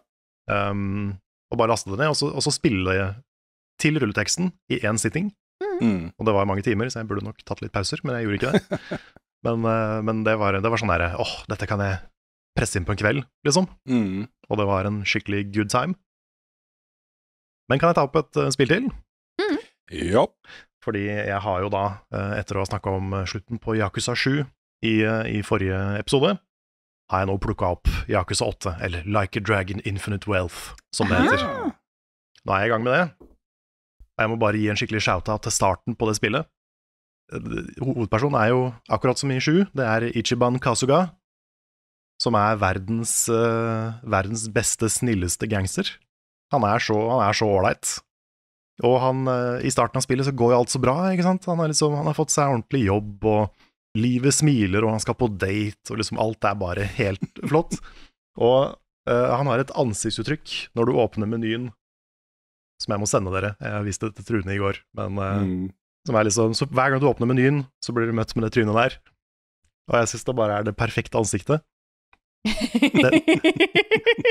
Um, og bare laste det ned, og så, og så spille til rulleteksten i én sitting. Mm. Og det var mange timer, så jeg burde nok tatt litt pauser, men jeg gjorde ikke det. men uh, men det, var, det var sånn derre åh, dette kan jeg presse inn på en kveld, liksom. Mm. Og det var en skikkelig good time. Men kan jeg ta opp et uh, spill til? Ja. Fordi jeg har jo da, eh, etter å ha snakka om eh, slutten på Yakuza 7 i, eh, i forrige episode, har jeg nå plukka opp Yakuza 8, eller Like a Dragon Infinite Wealth, som det heter. Ah. Nå er jeg i gang med det. Og jeg må bare gi en skikkelig shout-out til starten på det spillet. hovedpersonen er jo akkurat som i 7, det er Ichiban Kasuga, som er verdens, uh, verdens beste, snilleste gangster. Han er så han er så ålreit. Og han, eh, i starten av spillet så går jo alt så bra, ikke sant. Han, er liksom, han har fått seg ordentlig jobb, og livet smiler, og han skal på date, og liksom alt er bare helt flott. Og uh, han har et ansiktsuttrykk når du åpner menyen, som jeg må sende dere. Jeg viste vist det til Trune i går, men uh, Mm. som er liksom, så Hver gang du åpner menyen, så blir du møtt med det trynet der. Og jeg syns det bare er det perfekte ansiktet. Det,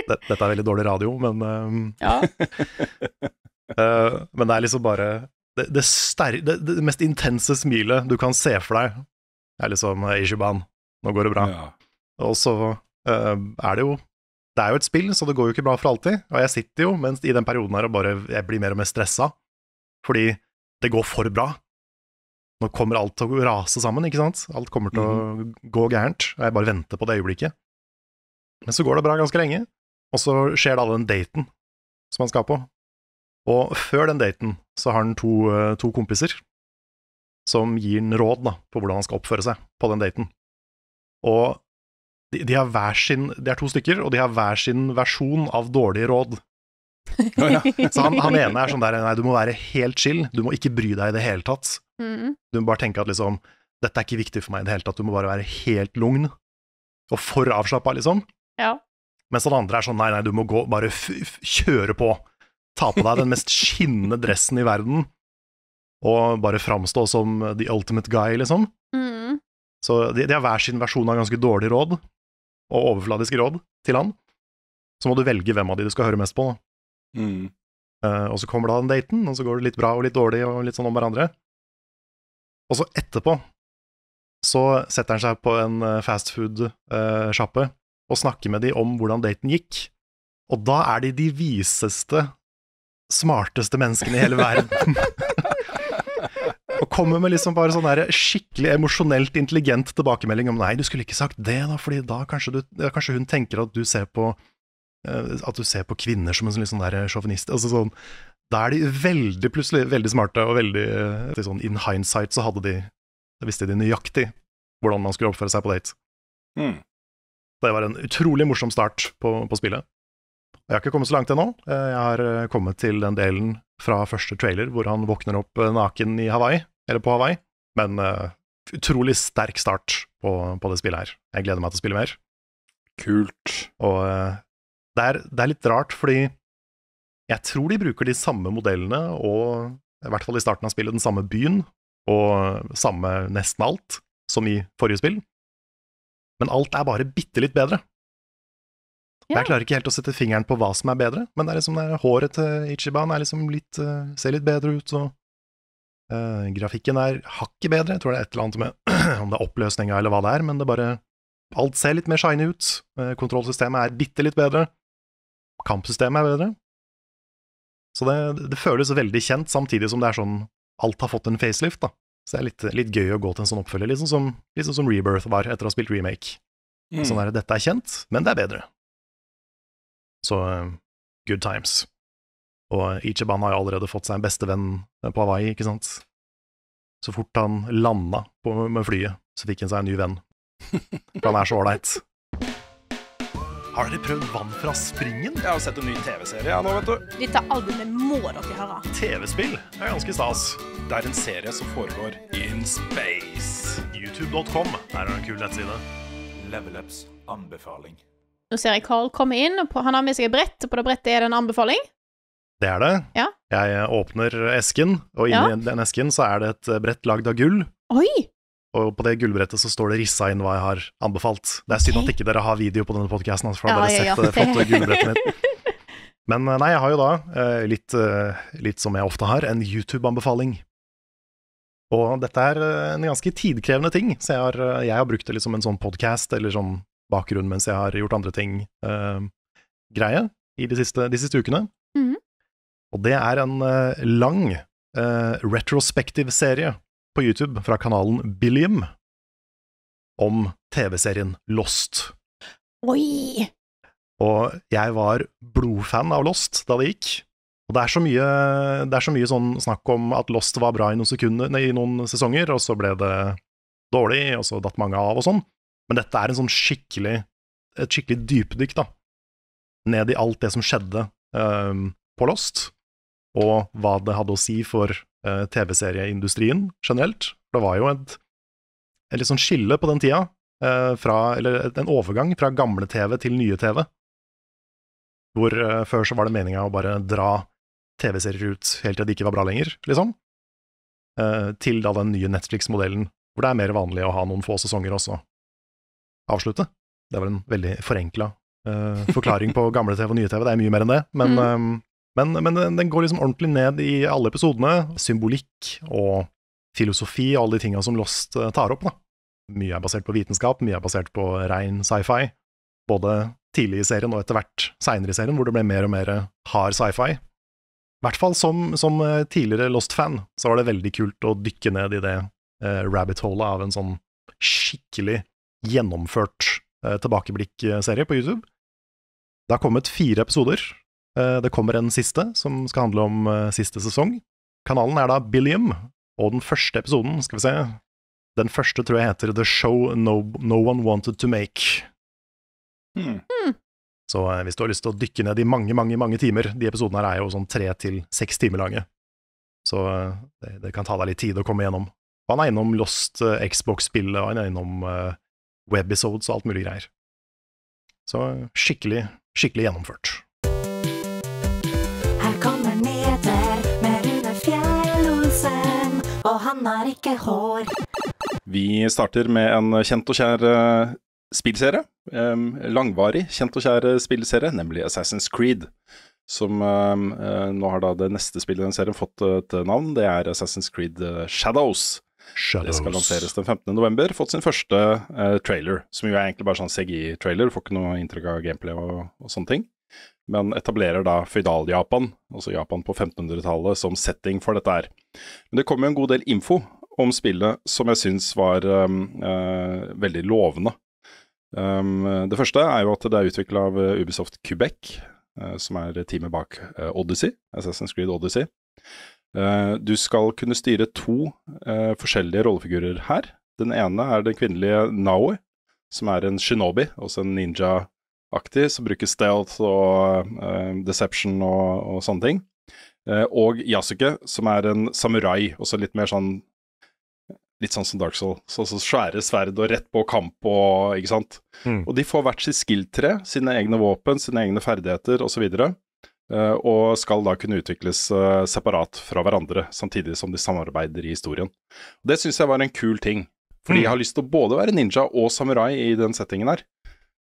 dette er veldig dårlig radio, men um, ja. Eh, men det er liksom bare det, det, ster det, det mest intense smilet du kan se for deg, er liksom Ishiban. Nå går det bra. Ja. Og så uh, er det jo Det er jo et spill, så det går jo ikke bra for alltid. Og jeg sitter jo mens i den perioden her og bare jeg blir mer og mer stressa, fordi det går for bra. Nå kommer alt til å rase sammen, ikke sant? Alt kommer til å gå gærent, og jeg bare venter på det øyeblikket. Men så går det bra ganske lenge, og så skjer det all den daten som han skal på. Og før den daten så har han to, eh, to kompiser som gir han råd da, på hvordan han skal oppføre seg på den daten. Og de, de har hver sin de er to stykker, og de har hver sin versjon av dårlige råd. Oh, ja. Så han, han ene er sånn der Nei, du må være helt chill, du må ikke bry deg i det hele tatt. Mm. Du må bare tenke at liksom Dette er ikke viktig for meg i det hele tatt, du må bare være helt lugn. Og for avslappa, liksom. Ja. Mens han andre er sånn nei, nei, du må gå, bare f f kjøre på. Ta på deg den mest skinnende dressen i verden, og bare framstå som the ultimate guy, liksom. Mm. Så de, de har hver sin versjon av ganske dårlig råd, og overfladiske råd, til han. Så må du velge hvem av de du skal høre mest på. Da. Mm. Uh, og så kommer da den daten, og så går det litt bra og litt dårlig, og litt sånn om hverandre. Og så etterpå så setter han seg på en eh, fastfood-sjappe og snakker med de om hvordan daten gikk. Og da er de de viseste, smarteste menneskene i hele verden. og kommer med liksom bare sånn skikkelig emosjonelt intelligent tilbakemelding om nei, du skulle ikke sagt det, da, fordi da kanskje, du, kanskje hun tenker at du ser på eh, at du ser på kvinner som en sånn sånn der sjåvinist. Altså sånn, da er de veldig plutselig veldig smarte, og veldig eh, sånn in hindsight så hadde de Da visste de nøyaktig hvordan man skulle oppføre seg på date. Mm. Det var en utrolig morsom start på, på spillet. Jeg har ikke kommet så langt ennå. Eh, Jeg har eh, kommet til den delen fra første trailer hvor han våkner opp eh, naken i Hawaii, eller på Hawaii. Men uh, utrolig sterk start på, på det spillet her. Jeg gleder meg til å spille mer. Kult. Og uh, det er, det er litt rart, fordi jeg tror de bruker de samme modellene, og i hvert fall i starten av spillet den samme byen, og samme nesten alt, som i forrige spill. Men alt er bare bitte litt bedre. Ja. Jeg klarer ikke helt å sette fingeren på hva som er bedre, men det er liksom det håret til Ichiban er liksom litt, eh, ser litt bedre ut, og uh, grafikken er hakket bedre. Jeg tror det er et eller annet med om det er oppløsninga eller hva det er, men det bare Alt ser litt mer shiny ut. Uh, kontrollsystemet er bitte litt bedre. Kampsystemet er bedre. Så det, det føles veldig kjent, samtidig som det er sånn Alt har fått en facelift, da. Så det er litt, litt gøy å gå til en sånn oppfølger, liksom som, sånn som Rebirth var etter å ha spilt remake. Mm. Sånn er det, dette er kjent, men det er bedre. Så eh, good times. Og Ichiban har jo allerede fått seg en bestevenn på Hawaii, ikke sant. Så fort han landa på, med flyet, så fikk han seg en ny venn. For han er så ålreit. Har dere prøvd vann fra springen? Jeg har sett en ny TV-serie nå, vet du. Dette albumet må dere høre. TV-spill er ganske stas. Det er en serie som foregår in space. YouTube.com er en kul nettside. Level Ups anbefaling. Nå ser jeg Carl komme inn, og han har med seg et brett, og på det brettet er det en anbefaling. Det er det. Ja. Jeg åpner esken, og inni Ja. den esken så er det et brett lagd av gull. Oi! Og på det gullbrettet så står det rissa inn hva jeg har anbefalt. Det er synd okay. at ikke dere har video på denne podkasten, for da har Ja, dere sett det flotte gullbrettet mitt. Men eh, nei, jeg har jo da, eh, litt, eh, litt som jeg ofte har, en YouTube-anbefaling. Og dette er eh, en ganske tidkrevende ting, så jeg har, eh, jeg har brukt det litt som en sånn podkast, eller sånn bakgrunn mens jeg har gjort andre ting, eh, greie, i de siste, de siste ukene. Mhm. Og det er en eh, lang eh, retrospective serie på YouTube fra kanalen Billiam om TV-serien Lost. Oi! Og jeg var blodfan av Lost da det gikk. Og det er, så mye, det er så mye sånn snakk om at Lost var bra i noen, sekunder, nei, i noen sesonger, og så ble det dårlig, og så datt mange av og sånn. Men dette er sånn skikkelig, et skikkelig dypdykk, da. Ned i alt det som skjedde um, på Lost, og hva det hadde å si for uh, TV-serieindustrien generelt. Det var jo et, et litt sånn skille på den tida, uh, fra, eller en overgang fra gamle TV til nye TV. Hvor uh, før så var det meninga å bare dra TV-serier ut helt til de ikke var bra lenger, liksom. Til da den nye Netflix-modellen, hvor det er mer vanlig å ha noen få sesonger også. Avslutte. Det var en veldig forenkla uh, forklaring på gamle TV og nye TV, det er mye mer enn det, men, eh, men, men den, den går liksom ordentlig ned i alle episodene. Symbolikk og filosofi og alle de tinga som Lost eh, tar opp, da. Mye er basert på vitenskap, mye er basert på rein sci-fi. Både tidlig i serien og etter hvert seinere i serien, hvor det ble mer og mer hard sci-fi. I hvert fall som, som eh, tidligere Lost-fan, så var det veldig kult å dykke ned i det eh, rabbit-holet av en sånn skikkelig gjennomført tilbakeblikkserie tilbakeblikk-serie på YouTube. Det har kommet fire episoder. Eh, det kommer en siste, som skal handle om eh, siste sesong. Kanalen er da Billiam, og den første episoden, skal vi se Den første tror jeg heter The Show No, no One Wanted to Make. Hmm. Så eh, hvis du har lyst til å dykke ned i mange, mange mange timer De episodene her er jo sånn tre til seks timer lange. Så eh, det, det kan ta deg litt tid å komme gjennom. Han er innom Lost eh, Xbox-spillet, og han er innom uh, webisodes og alt mulig greier. Så eh, skikkelig, skikkelig gjennomført. Her kommer nyheter med Rune Fjell-Olsen, og han har ikke hår. Vi starter med en kjent og kjær eh, spillserie. Langvarig kjent og kjær spillserie, nemlig Assassin's Creed. Som eh, nå har da det neste spillet i den serien fått et navn. Det er Assassin's Creed eh, Shadows. Det skal lanseres den 15. november. Fått sin første uh, trailer, som jo er egentlig bare sånn CGI-trailer. Får ikke noe inntrykk av gameplay og, og sånne ting. Men etablerer da Føydal-Japan, altså Japan på 1500-tallet, som setting for dette her. Men det kommer jo en god del info om spillet som jeg syns var um, uh, veldig lovende. Um, det første er jo at det er utvikla av eh, Ubisoft Quebec, uh, som er teamet bak Odyssey, Assassin's Creed Odyssey. Eh, du skal kunne styre to eh, forskjellige rollefigurer her. Den ene er den kvinnelige Naoi, som er en shinobi, også en ninja-aktig, som bruker stealth og eh, deception og, og sånne ting. Og Yasuke, som er en samurai, også litt mer sånn Litt sånn som Dark Soul. Så, så svære sverd og rett på kamp og Ikke sant. Mm. Og de får hvert sitt skill-tre, sine egne våpen, sine egne ferdigheter osv. Uh, og skal da kunne utvikles eh, separat fra hverandre, samtidig som de samarbeider i historien. Det syns jeg var en kul ting, fordi Mm. jeg har lyst til å både være ninja og samurai i den settingen her.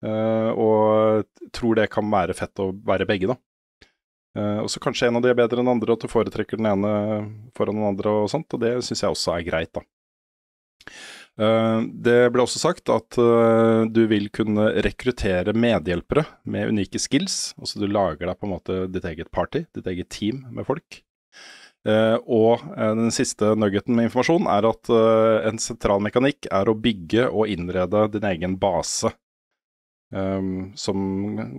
Eh, og tror det kan være fett å være begge, da. Eh, og så kanskje en av de er bedre enn andre, at du foretrekker den ene foran den andre og sånt, og det syns jeg også er greit, da. Eh, det ble også sagt at eh, du vil kunne rekruttere medhjelpere med unike skills. Altså du lager deg på en måte ditt eget party, ditt eget team med folk. Eh, og den siste nuggeten med informasjon er at en sentral mekanikk er å bygge og innrede din egen base. Som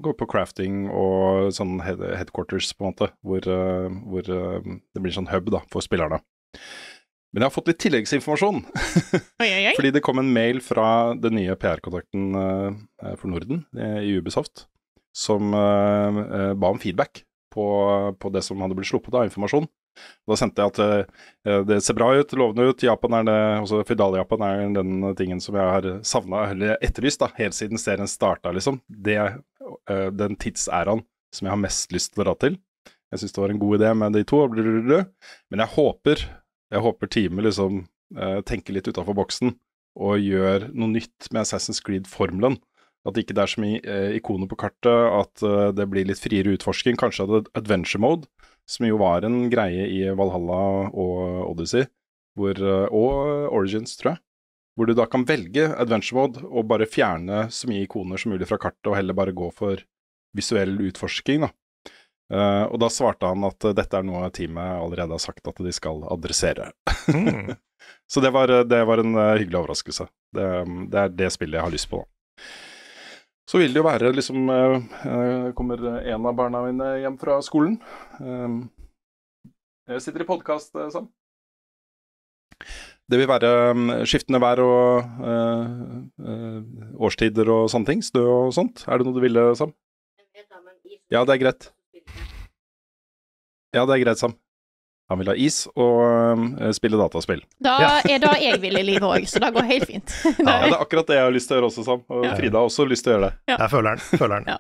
går på crafting og sånn headquarters, på en måte, hvor, hvor det blir sånn hub da, for spillerne. Men jeg har fått litt tilleggsinformasjon. Oi, oi, oi. Fordi det kom en mail fra den nye PR-kontakten uh, for Norden eh, i Ubisoft, som eh, eh, ba om feedback på, på det som hadde blitt sluppet av informasjon. Da sendte jeg at eh, det ser bra ut, lovende ut. Japan er det, også Fidal-Japan er den tingen som jeg har savna, eller etterlyst, da, helt siden serien starta, liksom. Det, eh, den tidsæraen som jeg har mest lyst til å dra til. Jeg syns det var en god idé med de to, men jeg håper jeg håper teamet liksom eh, tenker litt utafor boksen og gjør noe nytt med Assassin's Creed-formelen. At ikke det er så mye eh, ikoner på kartet, at eh, det blir litt friere utforsking. Kanskje at adventure mode, som jo var en greie i Valhalla og Odyssey, hvor, og Origins, tror jeg. Hvor du da kan velge adventure mode og bare fjerne så mye ikoner som mulig fra kartet, og heller bare gå for visuell utforsking, da. Eh, og da svarte han at eh, dette er noe teamet allerede har sagt at de skal adressere. Mm. Så det var, det var en eh, hyggelig overraskelse. Det, det er det spillet jeg har lyst på, da. Så vil det jo være liksom eh, eh, Kommer en av barna mine hjem fra skolen. Uh, jeg sitter i podkast, Sam. Det vil være um, skiftende vær og eh, eh, årstider og sånne ting. Snø og sånt. Er det noe du ville, Sam? Ja, det er greit. Ja, det er greit, Sam. Han vil ha is og eh, spille dataspill. Da Ja. er det jeg vil i livet òg, så det går helt fint. Ja, det er akkurat det jeg har lyst til å gjøre også, Sam. Og Ja. Frida har også lyst til å gjøre det. Ja. Jeg føler den. Føler den. Ja.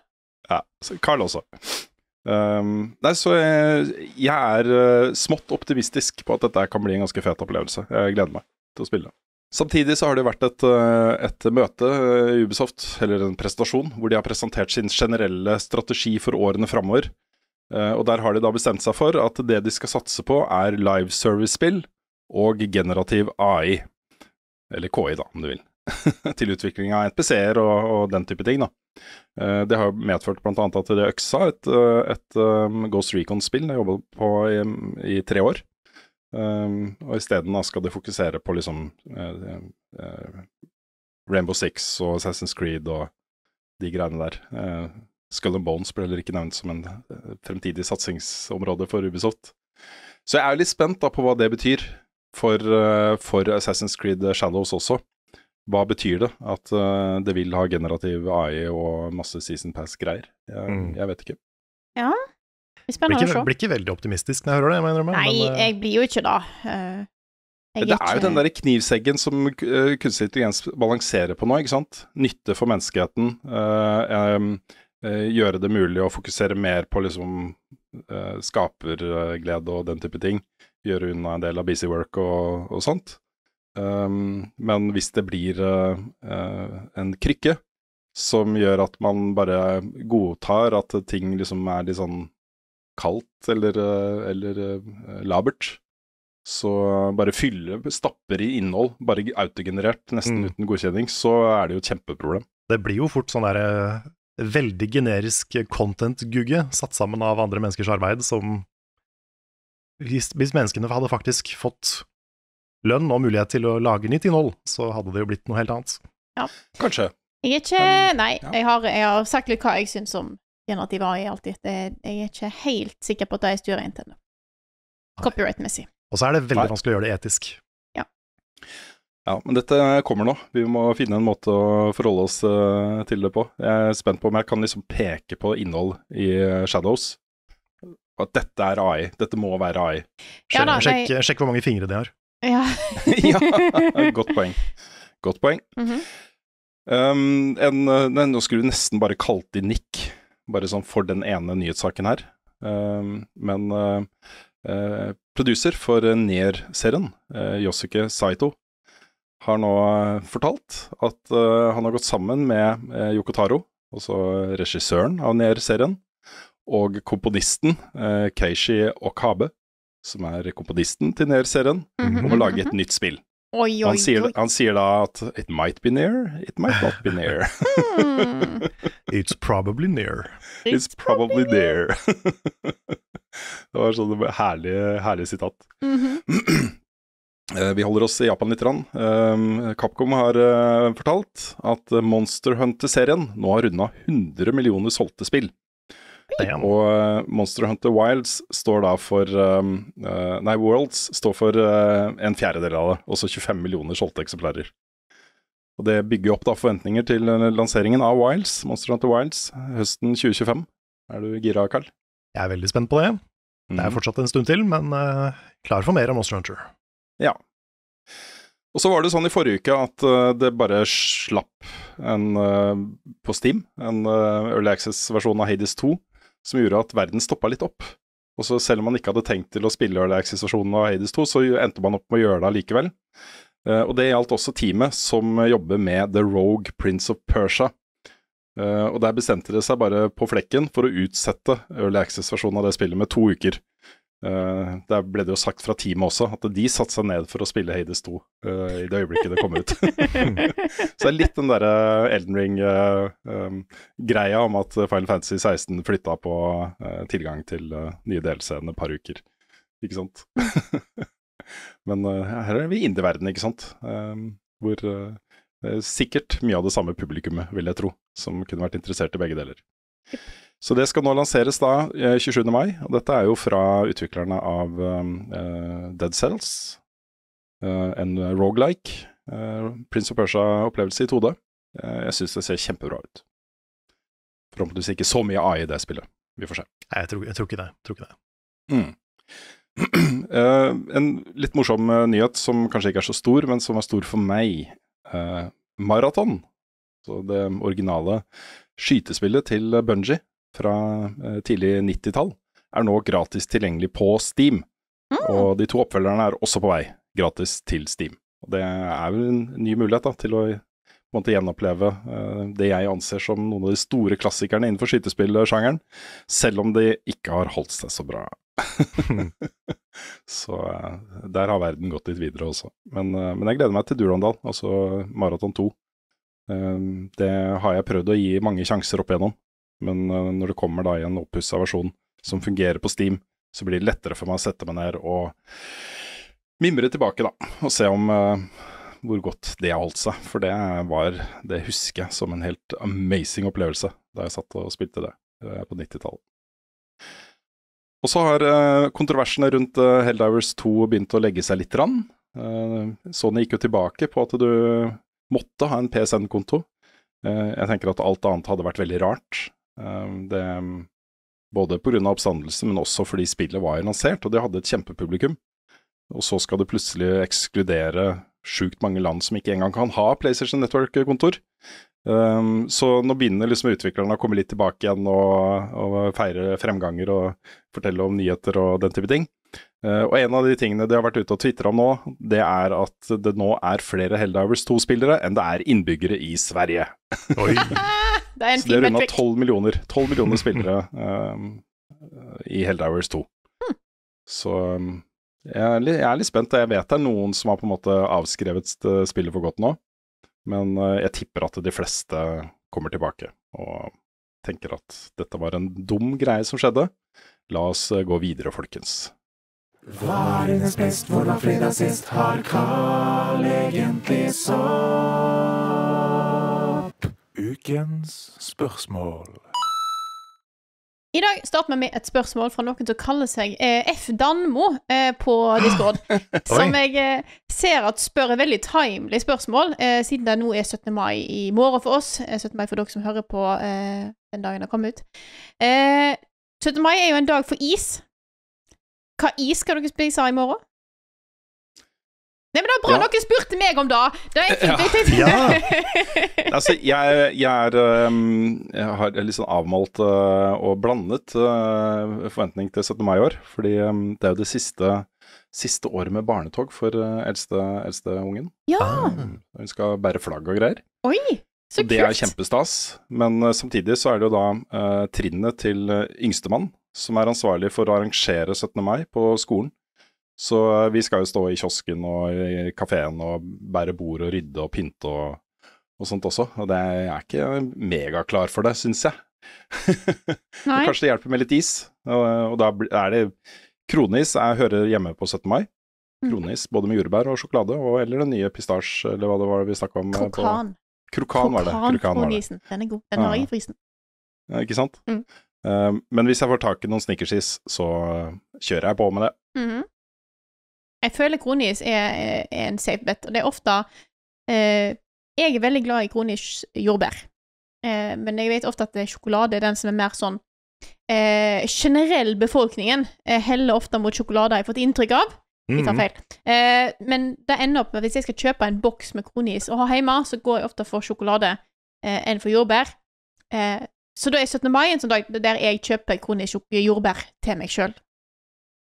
Ja, Carl også. Um, nei, så jeg, jeg er uh, smått optimistisk på at dette kan bli en ganske fet opplevelse. Jeg gleder meg til å spille. Samtidig så har det vært et, eh, et møte eh, i Ubisoft, eller en presentasjon, hvor de har presentert sin generelle strategi for årene framover. Eh, og der har de da bestemt seg for at det de skal satse på, er live service-spill og generativ AI. Eller KI, da, om du vil. til utvikling av NPC-er og, og den type ting, da. Eh, Det har medført bl.a. at det øksa et, eh, et Ghost Recon-spill jeg jobba på i, i tre år. Um, og isteden skal det fokusere på liksom uh, uh, Rainbow Six og Assassin's Creed og de greiene der. Eh, Skull and Bones ble heller ikke nevnt som en eh, fremtidig satsingsområde for Ubisoft. Så jeg er jo litt spent da på hva det betyr for, eh, for Assassin's Creed Shadows også. Hva betyr det at eh, det vil ha generativ AI og masse Season Pass-greier? Jeg, Mm. jeg vet ikke. Det blir Blir spennende å ikke, se. blir ikke veldig optimistisk når jeg hører det, jeg innrømme. Nei, men, jeg blir jo ikke da. Jeg Det er jo den der knivseggen som kunstig intelligens balanserer på nå, ikke sant? Nytte for menneskeheten. Uh, um, gjøre det mulig å fokusere mer på liksom eh, skaperglede og den type ting. Gjøre unna en del av busy work og, og sånt. Um, men hvis det blir uh, uh, en krykke som gjør at man bare godtar at ting liksom er litt sånn kaldt eller, eh, eller eh, labert, så bare fylle, stapper i innhold, bare autogenerert, nesten Mm. uten godkjenning, så er det jo et kjempeproblem. Det blir jo fort sånn derre veldig generisk content-gugge satt sammen av andre menneskers arbeid, som hvis, hvis menneskene hadde faktisk fått lønn og mulighet til å lage nytt innhold, så hadde det jo blitt noe helt annet. Ja. Kanskje. Jeg er ikke Nei, ja. jeg, har, jeg har sagt litt hva jeg syns om generativ AI alltid. Det, jeg er ikke helt sikker på at det er styret Nintendo. Copyright-messig. Og så er det veldig Nei. vanskelig å gjøre det etisk. Ja, men dette kommer nå. Vi må finne en måte å forholde oss uh, til det på. Jeg er spent på om jeg kan liksom peke på innhold i eh, Shadows. At dette er AI. Dette må være AI. Ja da, sjekk, sjekk, sjekk hvor mange fingre de har. Ja. ja, godt poeng. Godt poeng. Mhm. Um, en, nei, nå skulle du nesten bare kalt inn Nick, bare sånn for den ene nyhetssaken her. Um, men uh, uh, producer for Nier-serien, uh, Yosuke Saito, har nå uh, fortalt at uh, han har gått sammen med uh, Yoko Taro, altså regissøren av Nier-serien, og komponisten uh, Keishi Okabe, som er komponisten til Nier-serien, Mhm. om å lage et nytt spill. Oi, oi, Han sier, oi. han sier da at it might be near, it might not be near. Hmm. It's probably near. It's probably there. det var sånn herlig, herlig sitat. Mm Eh, Vi holder oss i Japan litt. Um, Capcom har eh, fortalt at Monster Hunter-serien nå har runda 100 millioner solgte spill. Damn. Og eh, Monster Hunter Wilds står da for um, eh, Nei, Worlds står for eh, en fjerdedel av det. Også 25 millioner solgte eksemplarer. Og Det bygger opp da forventninger til eh, lanseringen av Wilds, Monster Hunter Wilds, høsten 2025. Er du gira, Carl? Jeg er veldig spent på det. Det er Mhm. fortsatt en stund til, men eh, klar for mer av Monster Hunter. Ja. Og så var det sånn i forrige uke at uh, det bare slapp en uh, på Steam, en uh, Early Access-versjon av Hades 2, som gjorde at verden stoppa litt opp. Og så selv om man ikke hadde tenkt til å spille Early Access-versjonen av Hades 2, så endte man opp med å gjøre det allikevel. Og det gjaldt også teamet som jobber med The Rogue Prince of Persia. Og der bestemte det seg bare på flekken for å utsette Early Access-versjonen av det spillet med to uker. Eh, der ble det jo sagt fra teamet også at de satte seg ned for å spille Hades 2 uh, i det øyeblikket det kom ut. Så det er litt den derre Elden Ring-greia om at Final Fantasy 16 flytta på eh, tilgang til eh, nye delscener et par uker, ikke sant. Men eh, her er vi i indie-verden, ikke sant. Eh, hvor eh, er sikkert mye av det samme publikummet, vil jeg tro, som kunne vært interessert i begge deler. Så det skal nå lanseres da eh, 27. mai, og dette er jo fra utviklerne av uh, Dead Cells, Uh, en rogelike, Uh, Prince of Persia-opplevelse i 2D. Eh, jeg syns det ser kjempebra ut. Forhåpentligvis ikke så mye AI i det spillet. Vi får se. Nei, jeg tror, jeg tror ikke det. Tror ikke det. Mm. Eh, en litt morsom eh, nyhet som kanskje ikke er så stor, men som er stor for meg. Maraton, så det originale skytespillet til Bungie fra eh, tidlig 90-tall, er nå gratis tilgjengelig på Steam. Og de to oppfølgerne er også på vei gratis til Steam. Og det er vel en ny mulighet da, til å måtte gjenoppleve uh, det jeg anser som noen av de store klassikerne innenfor skytespillsjangeren, selv om de ikke har holdt seg så bra. så uh, der har verden gått litt videre også. Men, uh, men jeg gleder meg til Durandal, altså Maraton 2. Eh, det har jeg prøvd å gi mange sjanser opp igjennom, men eh, når det kommer da i en oppussa versjon som fungerer på Steam, så blir det lettere for meg å sette meg ned og mimre tilbake, da, og se om uh, hvor godt det har holdt seg. For det var, det husker jeg som en helt amazing opplevelse da jeg satt og spilte det uh, på 90-tallet. Og så har uh, kontroversene rundt Helldivers 2 begynt å legge seg litt. Rann. Sony gikk jo tilbake på at du måtte ha en PSN-konto. Jeg tenker at alt annet hadde vært veldig rart. Eh, det, både pga. oppstandelse, men også fordi spillet var lansert, og det hadde et kjempepublikum. Og så skal du plutselig ekskludere sjukt mange land som ikke engang kan ha PlayStation Network-kontor. Um, så nå begynner liksom utviklerne å komme litt tilbake igjen og, og feire fremganger og fortelle om nyheter og den type ting. Uh, og en av de tingene de har vært ute og tvitra om nå, det er at det nå er flere Helldivers 2-spillere enn det er innbyggere i Sverige. Oi. Det er en Så det fin er runda. 12 millioner, 12 millioner spillere um, i Helldivers 2. Så um, jeg, er litt, jeg er litt spent. Jeg vet det er noen som har på en måte avskrevet uh, spillet for godt nå, men uh, jeg tipper at de fleste kommer tilbake og tenker at dette var en dum greie som skjedde. La oss uh, gå videre, folkens. Hva er dines best, hvor var fredag sist? Har Carl egentlig sopp? Ukens spørsmål. I dag starter vi med et spørsmål fra noen som kaller seg eh, F. Danmo eh, på Discord. som jeg eh, ser at spør et veldig timely spørsmål, siden det nå er 17. mai i morgen for oss. Eh, 17. mai for dere som hører på den dagen det kommer ut. Eh, 17. mai er jo en dag for is. Hva is skal dere spise i morgen? Nei, men Det var bra Ja. dere spurte meg om det! Det er fint. Ja. ja. Altså, jeg, jeg er um, Jeg har litt sånn avmalt uh, og blandet uh, forventning til 17. mai i år. Fordi um, det er jo det siste, siste året med barnetog for uh, eldste, eldste ungen. ja! Hun skal bære flagg og greier. Oi! Så kult. det er kjempestas. Men uh, samtidig så er det jo da uh, trinnet til uh, yngstemann som er ansvarlig for å arrangere 17. mai på skolen. Så uh, vi skal jo stå i kiosken og i kafeen og bære bord og rydde og pynte og, og sånt også. Og det jeg er ikke megaklar for det, syns jeg. Kanskje det hjelper med litt is. Og, og da er det Kronis jeg hører hjemme på 17. mai. Mhm. Kronis både med jordbær og sjokolade, og eller den nye pistasje, eller hva det var vi snakka om. Krokan. på- Krokan. Var det. Krokan. Krokan-kronisen. Den er god. Den har jeg i frysen. Ja, ikke sant? Mm. Eh, men hvis jeg får tak i noen snickersis, så eh, kjører jeg på med det. Mhm. Jeg føler kronis er, er en safe bet, og det er ofte eh, Jeg er veldig glad i kronis jordbær, eh, men jeg vet ofte at sjokolade er den som er mer sånn eh, Generell befolkningen eh, heller ofte mot sjokolade, har jeg fått inntrykk av. Jeg tar Mhm. feil. Eh, men det ender opp med hvis jeg skal kjøpe en boks med kronis og ha hjemme, så går jeg ofte for sjokolade eh, enn for jordbær. Eh, så da er 17. mai en sånn dag der jeg kjøper kronis jordbær til meg sjøl.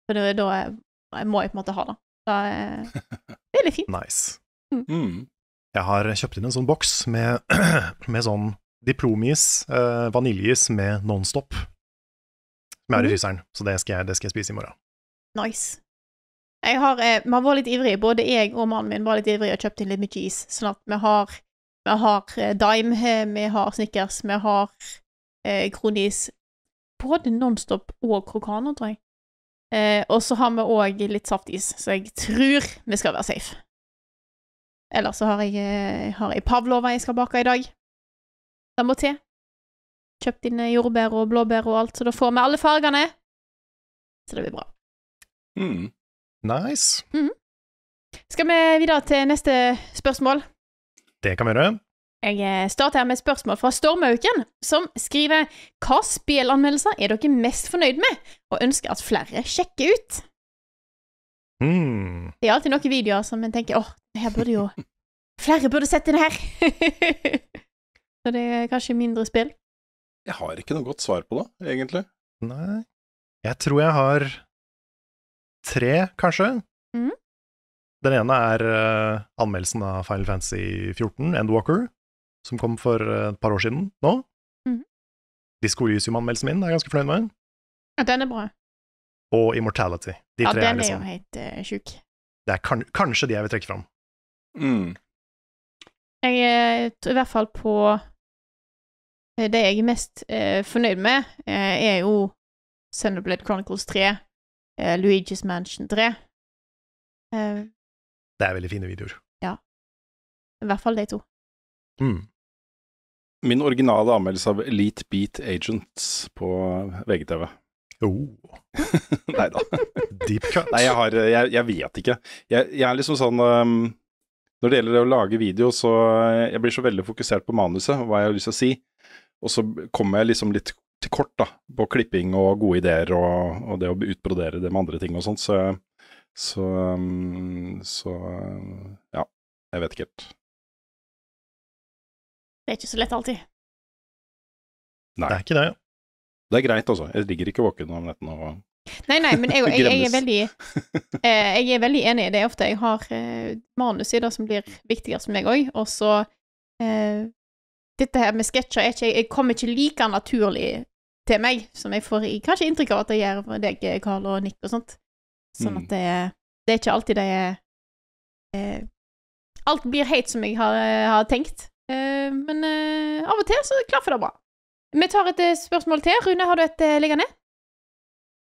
For da, da må jeg på en måte ha det. Da, eh, det er litt fint. Nice. Mm. Jeg har kjøpt inn en sånn boks med, med sånn diplomis, eh, vaniljeis med Nonstop, som er i Mhm. fryseren. Så det skal, jeg, det skal jeg spise i morgen. Nice. Jeg har, eh, vi var litt ivrige, både jeg og mannen min var litt ivrige og kjøpte inn litt mye is. Sånn at vi har, vi har eh, Dime, eh, vi har Snickers, vi har eh, Kronis. Både Nonstop og Krokaner, tror jeg. Eh, og så har vi òg litt saftis, så jeg tror vi skal være safe. Ellers så har jeg, eh, har jeg pavlova jeg skal bake i dag. Det må til. Kjøpt inn eh, jordbær og blåbær og alt, så da får vi alle fargene. Så det blir bra. Mm. Nice. Skal vi videre til neste spørsmål? Det kan vi gjøre. Jeg eh, starter her med et spørsmål fra Stormauken, som skriver Hva spillanmeldelser er dere mest fornøyd med, og ønsker at flere sjekker ut? Mm. Det er alltid noen videoer som en tenker åh, det her burde jo Flere burde sett den her! Så det er kanskje mindre spill. Jeg har ikke noe godt svar på det, egentlig. Nei Jeg tror jeg har tre, kanskje. Mm. Den ene er uh, anmeldelsen av Final Fantasy 14, Endwalker, som kom for eh, et par år siden nå. Mhm. Disko Elysium-anmeldelsen min er jeg ganske fornøyd med. Ja, den er bra. Og Immortality. De Ja, tre den er liksom jo helt uh, sjuk. Det er kan, kanskje de jeg vil trekke fram. Mm. Jeg er i hvert fall på eh, Det jeg er mest uh, fornøyd med, uh, er jo Sunderblade Chronicles 3, eh, Luigi's Mansion 3. Eh, Det er veldig fine videoer. Ja. I hvert fall de to. Mm. Min originale anmeldelse av Elite Beat Agents på VGTV. Oh, Nei da. deep cut. Nei, jeg har Jeg, jeg vet ikke. Jeg, jeg er liksom sånn um, Når det gjelder det å lage video, så jeg blir så veldig fokusert på manuset og hva jeg har lyst til å si. Og så kommer jeg liksom litt til kort da, på klipping og gode ideer og, og det å utbrodere det med andre ting og sånt. Så, så, um, så ja. Jeg vet ikke helt. Det er ikke så lett alltid. Det er ikke det. Det er greit, altså. Jeg ligger ikke våken om nettene og Nei, nei, men jeg, jeg, jeg, er veldig eh, Jeg er veldig enig i det ofte. Jeg har eh, manus i det som blir viktigere for meg òg, og så eh, Dette her med sketsjer er ikke Jeg kommer ikke like naturlig til meg som jeg får i, kanskje inntrykk av at jeg gjør med deg, Karl og Nick og sånt. Sånn Mm. at det, det er ikke alltid det er eh, Alt blir helt som jeg har, eh, har tenkt, men eh, av og til så klaffer det bra. Vi tar et eh, spørsmål til. Rune, har du et eh, liggende?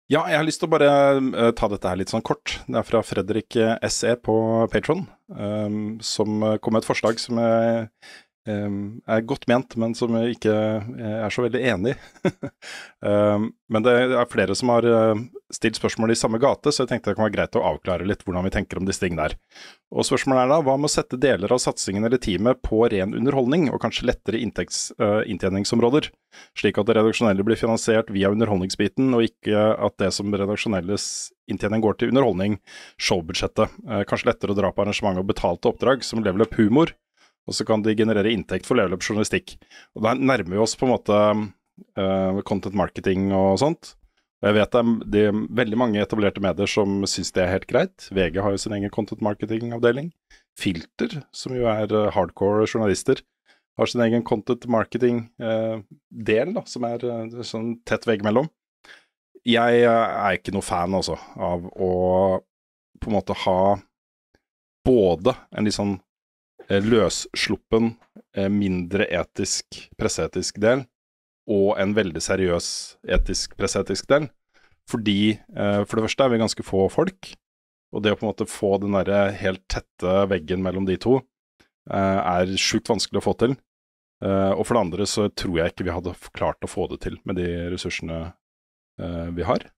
Ja, jeg har lyst til å bare uh, ta dette her litt sånn kort. Det er fra Fredrik eh, SE på Patron, som eh, kom med et forslag som jeg, eh, er godt ment, men som jeg ikke eh, er så veldig enig i. um, men det er flere som har eh, stilt spørsmål i samme gate, så jeg tenkte det kan være greit å avklare litt hvordan vi tenker om disse tingene der. Og spørsmålet er da, hva med å sette deler av satsingen eller teamet på ren underholdning, og kanskje lettere inntekts, uh, inntjeningsområder? slik at det redaksjonelle blir finansiert via underholdningsbiten, og ikke at det som redaksjonelles inntjening går til underholdning, showbudsjettet. Uh, kanskje lettere å dra på arrangement og betalte oppdrag som level up humor, og så kan de generere inntekt for level up journalistikk. Og Da nærmer vi oss på en måte uh, content marketing og sånt. Og jeg vet det er, det er veldig mange etablerte medier som syns det er helt greit. VG har jo sin egen content marketing-avdeling. Filter, som jo er uh, hardcore journalister, har sin egen content marketing-del, uh, som er eh, sånn tett vegg mellom. Jeg eh, er ikke noe fan, altså, av å på en måte ha både en litt sånn eh, løssluppen, eh, mindre etisk, presseetisk del, og en veldig seriøs etisk, presseetisk del. Fordi eh, for det første er vi ganske få folk, og det å på en måte få den derre helt tette veggen mellom de to, eh, er sjukt vanskelig å få til. Eh, og for det andre så tror jeg ikke vi hadde klart å få det til med de ressursene eh, vi har.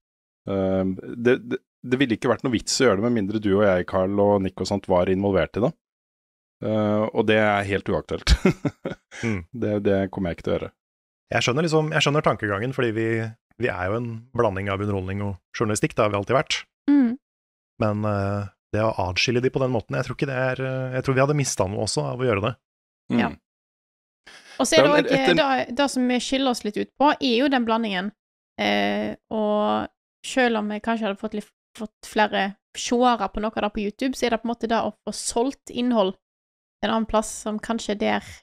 Eh, det, det, det ville ikke vært noe vits å gjøre det med mindre du og jeg, Carl og Nick og sånt, var involvert i det. Eh, og det er helt uaktuelt. Mm. det, det kommer jeg ikke til å gjøre. Jeg skjønner, liksom, jeg skjønner tankegangen, fordi vi, vi er jo en blanding av underholdning og journalistikk. Det har vi alltid vært. Mm. Men uh, det å adskille de på den måten, jeg tror ikke det er eh, Jeg tror vi hadde mista noe også av å gjøre det. Mm. Ja. Og så er det òg det, det som skiller oss litt ut på, er jo den blandingen. Uh, og selv om vi kanskje hadde fått, litt, fått flere seere på noe av det på YouTube, så er det på en måte det å få solgt innhold en annen plass som kanskje er der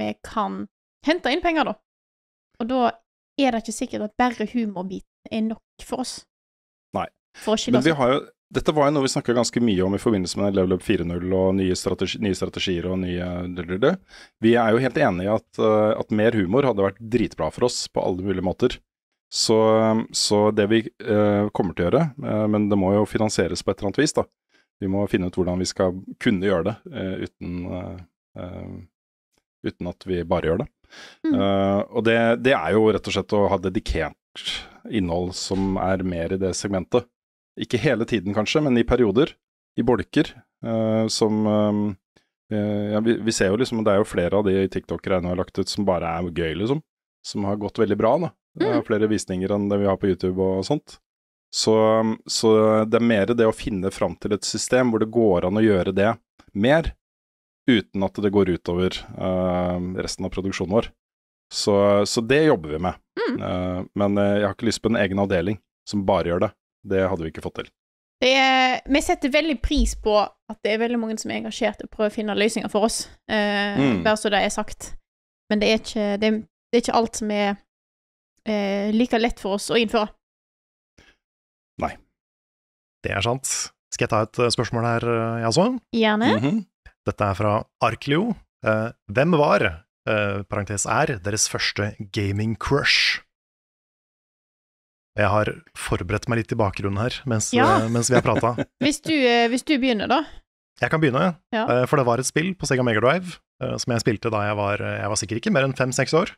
vi kan hente inn penger, da. Og da er det ikke sikkert at bare humorbiten er nok for oss. Nei. For Men vi har jo, dette var jo noe vi snakka ganske mye om i forbindelse med Level Up 4.0 og nye, strategi, nye strategier og nye. Vi er jo helt enig i at, eh, at mer humor hadde vært dritbra for oss på alle mulige måter. Så, så det vi eh, kommer til å gjøre, eh, men det må jo finansieres på et eller annet vis, da. Vi må finne ut hvordan vi skal kunne gjøre det uh, uten, eh, uten at vi bare gjør det. Mm. Og det, det er jo rett og slett å ha dedikert innhold som er mer i det segmentet. Ikke hele tiden kanskje, men i perioder, i bolker, som ja, vi, vi ser jo liksom, det er jo flere av de tiktokere jeg nå har lagt ut som bare er gøy, liksom. Som har gått veldig bra, da. Er flere visninger enn det vi har på YouTube og sånt. Så, så det er mer det å finne fram til et system hvor det går an å gjøre det mer, uten at det går utover uh, resten av produksjonen vår. Så, så det jobber vi med. Mm. Uh, men eh, jeg har ikke lyst på en egen avdeling som bare gjør det. Det hadde vi ikke fått til. Det er, vi setter veldig pris på at det er veldig mange som er engasjert og prøver å finne løsninger for oss, eh, Mm. bare så det er sagt. Men det er ikke, det, er- det er ikke alt som er eh, like lett for oss å innføre. Det er sant. Skal jeg ta et eh, spørsmål her, eh, jeg også? Gjerne. Mhm. Dette er fra Arklio. Eh, hvem var, eh, parentes er, deres første gaming crush? Jeg har forberedt meg litt i bakgrunnen her mens, Ja. mens vi har prata. Hvis, du, hvis du begynner, da. Jeg kan begynne, Ja. eh, for det var et spill på Sega Megadrive som jeg spilte da jeg var, jeg var sikkert ikke mer enn fem-seks år,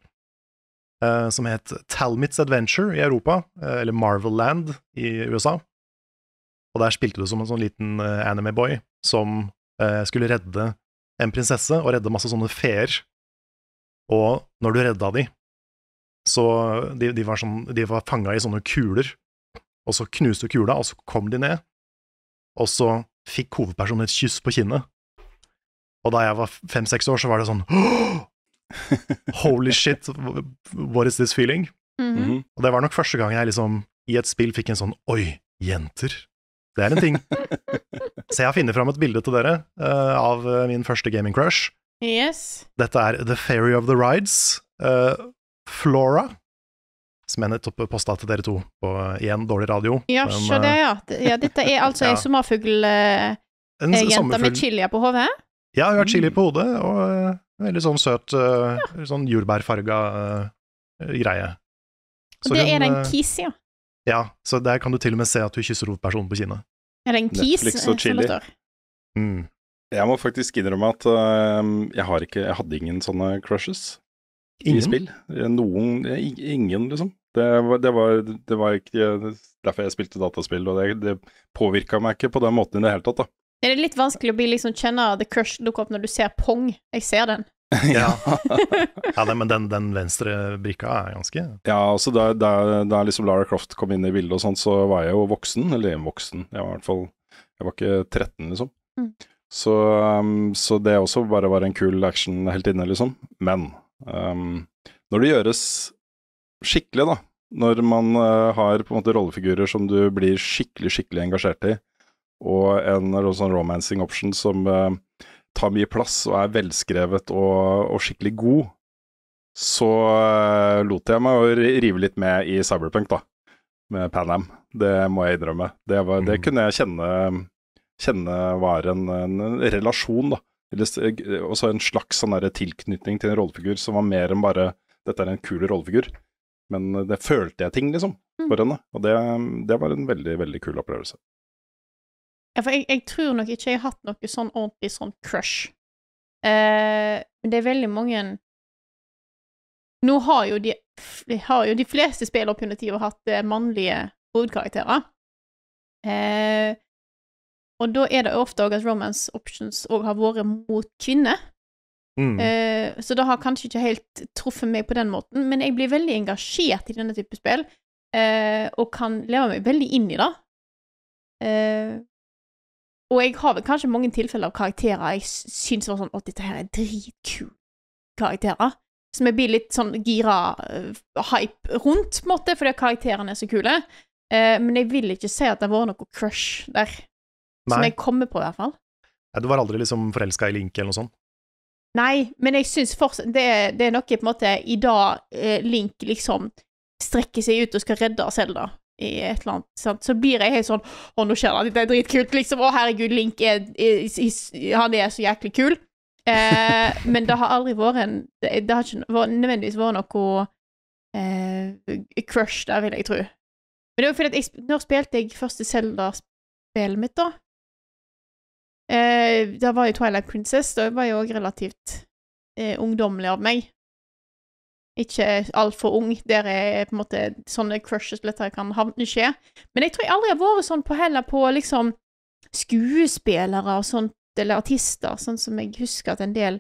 eh, som het Talmits Adventure i Europa, uh, eller Marvel Land i USA. Og der spilte du som en sånn liten uh, anime-boy som skulle redde en prinsesse og redde masse sånne feer. Og når du redda de, så de, de var, sånn, var fanga i sånne kuler, og så knuste du kula, og så kom de ned, og så fikk hovedpersonen et kyss på kinnet. Og da jeg var fem-seks år, så var det sånn Holy shit, what is this feeling? Mm -hmm. Og det var nok første gang jeg liksom i et spill fikk en sånn Oi, jenter. Det er en ting. Så jeg har funnet fram et bilde til dere uh, av eh, min første gaming crush. Yes. Dette er The Fairy of the Rides, Uh, Flora, som jeg nettopp posta til dere to på eh, igjen dårlig radio. Ja, Men, se det, ja. Ja. Dette er altså Ja. ei sommerfuglejente En med chili på hodet. Ja, hun har chili på hodet, og veldig sånn søt, eh, sånn jordbærfarga uh, greie. Og det er en kis, ja. Ja, så der kan du til og med se at hun kysser hovedpersonen på kinnet. Eller en kis, Netflix og eh, chili. Mm. Jeg må faktisk innrømme at uh, jeg, har ikke, jeg hadde ingen sånne crushes i Ingen? spill. Noen eh, Ingen, liksom. Det var, det var, det var ikke derfor jeg spilte dataspill, og det, det påvirka meg ikke på den måten i det hele tatt, da. Er det litt vanskelig å bli liksom kjenne the crush dukke opp når du ser Pong? Jeg ser den. Ja, ja det, men den, den venstre brikka er ganske Ja, altså da, da, da liksom Lara Croft kom inn i bildet og sånn, så var jeg jo voksen. Eller voksen, jeg var i hvert fall Jeg var ikke 13, liksom. Mm. Så, um, så det også bare var en kul action helt inne, liksom. Men um, når det gjøres skikkelig, da, når man uh, har på en måte rollefigurer som du blir skikkelig, skikkelig engasjert i, og en sånn romancing option som uh, tar mye plass og er velskrevet og, og skikkelig god, så uh, lot jeg meg å rive litt med i Cyberpunk, da. Med Pan Am. Det må jeg innrømme. Det, var, det Mm. kunne jeg kjenne, kjenne var en, en relasjon, da. Eller så også en slags sånn tilknytning til en rollefigur som var mer enn bare 'dette er en kul rollefigur'. Men det følte jeg ting, liksom, Mm. for henne. Og det, det var en veldig, veldig kul opplevelse. Ja, for jeg, jeg tror nok ikke jeg har hatt noe sånn ordentlig sånn crush. Eh, men det er veldig mange Nå har jo de, har jo de fleste spill opp under tida hatt eh, mannlige hovedkarakterer. Eh, og da er det ofte òg at romance options òg har vært mot kvinner. mm. Eh, så det har kanskje ikke helt truffet meg på den måten, men jeg blir veldig engasjert i denne type spill, eh, og kan leve meg veldig inn i det. Og jeg har vel kanskje mange tilfeller av karakterer jeg syns var sånn Å, dette her er dritkule karakterer. Som jeg blir litt sånn gira uh, hype rundt, på en måte, fordi karakterene er så kule. Uh, men jeg vil ikke si at det har vært noe crush der. Som jeg kommer på, i hvert fall. Nei, Du var aldri liksom forelska i Link eller noe sånt? Nei, men jeg syns fortsatt det, det er noe på en måte I dag uh, Link liksom strekker seg ut og skal redde Selda i et eller annet, sant? så blir jeg helt sånn Å, nå skjer det, dette er dritkult, liksom. Å, herregud, Link er, er, er Han er så jæklig kul. Eh, men det har aldri vært en Det, det har ikke vært, nødvendigvis vært noe eh, crush der, vil jeg tro. Men det var fordi at jeg Når spilte jeg første Zelda-spillet mitt, da? Eh, det var jo Twilight Princess. Da var jeg òg relativt eh, ungdommelig av meg. Ikke altfor ung, der er på en måte sånne crushes dette kan havne skje. Men jeg tror jeg aldri har vært sånn på heller på liksom skuespillere og sånt, eller artister, sånn som jeg husker at en del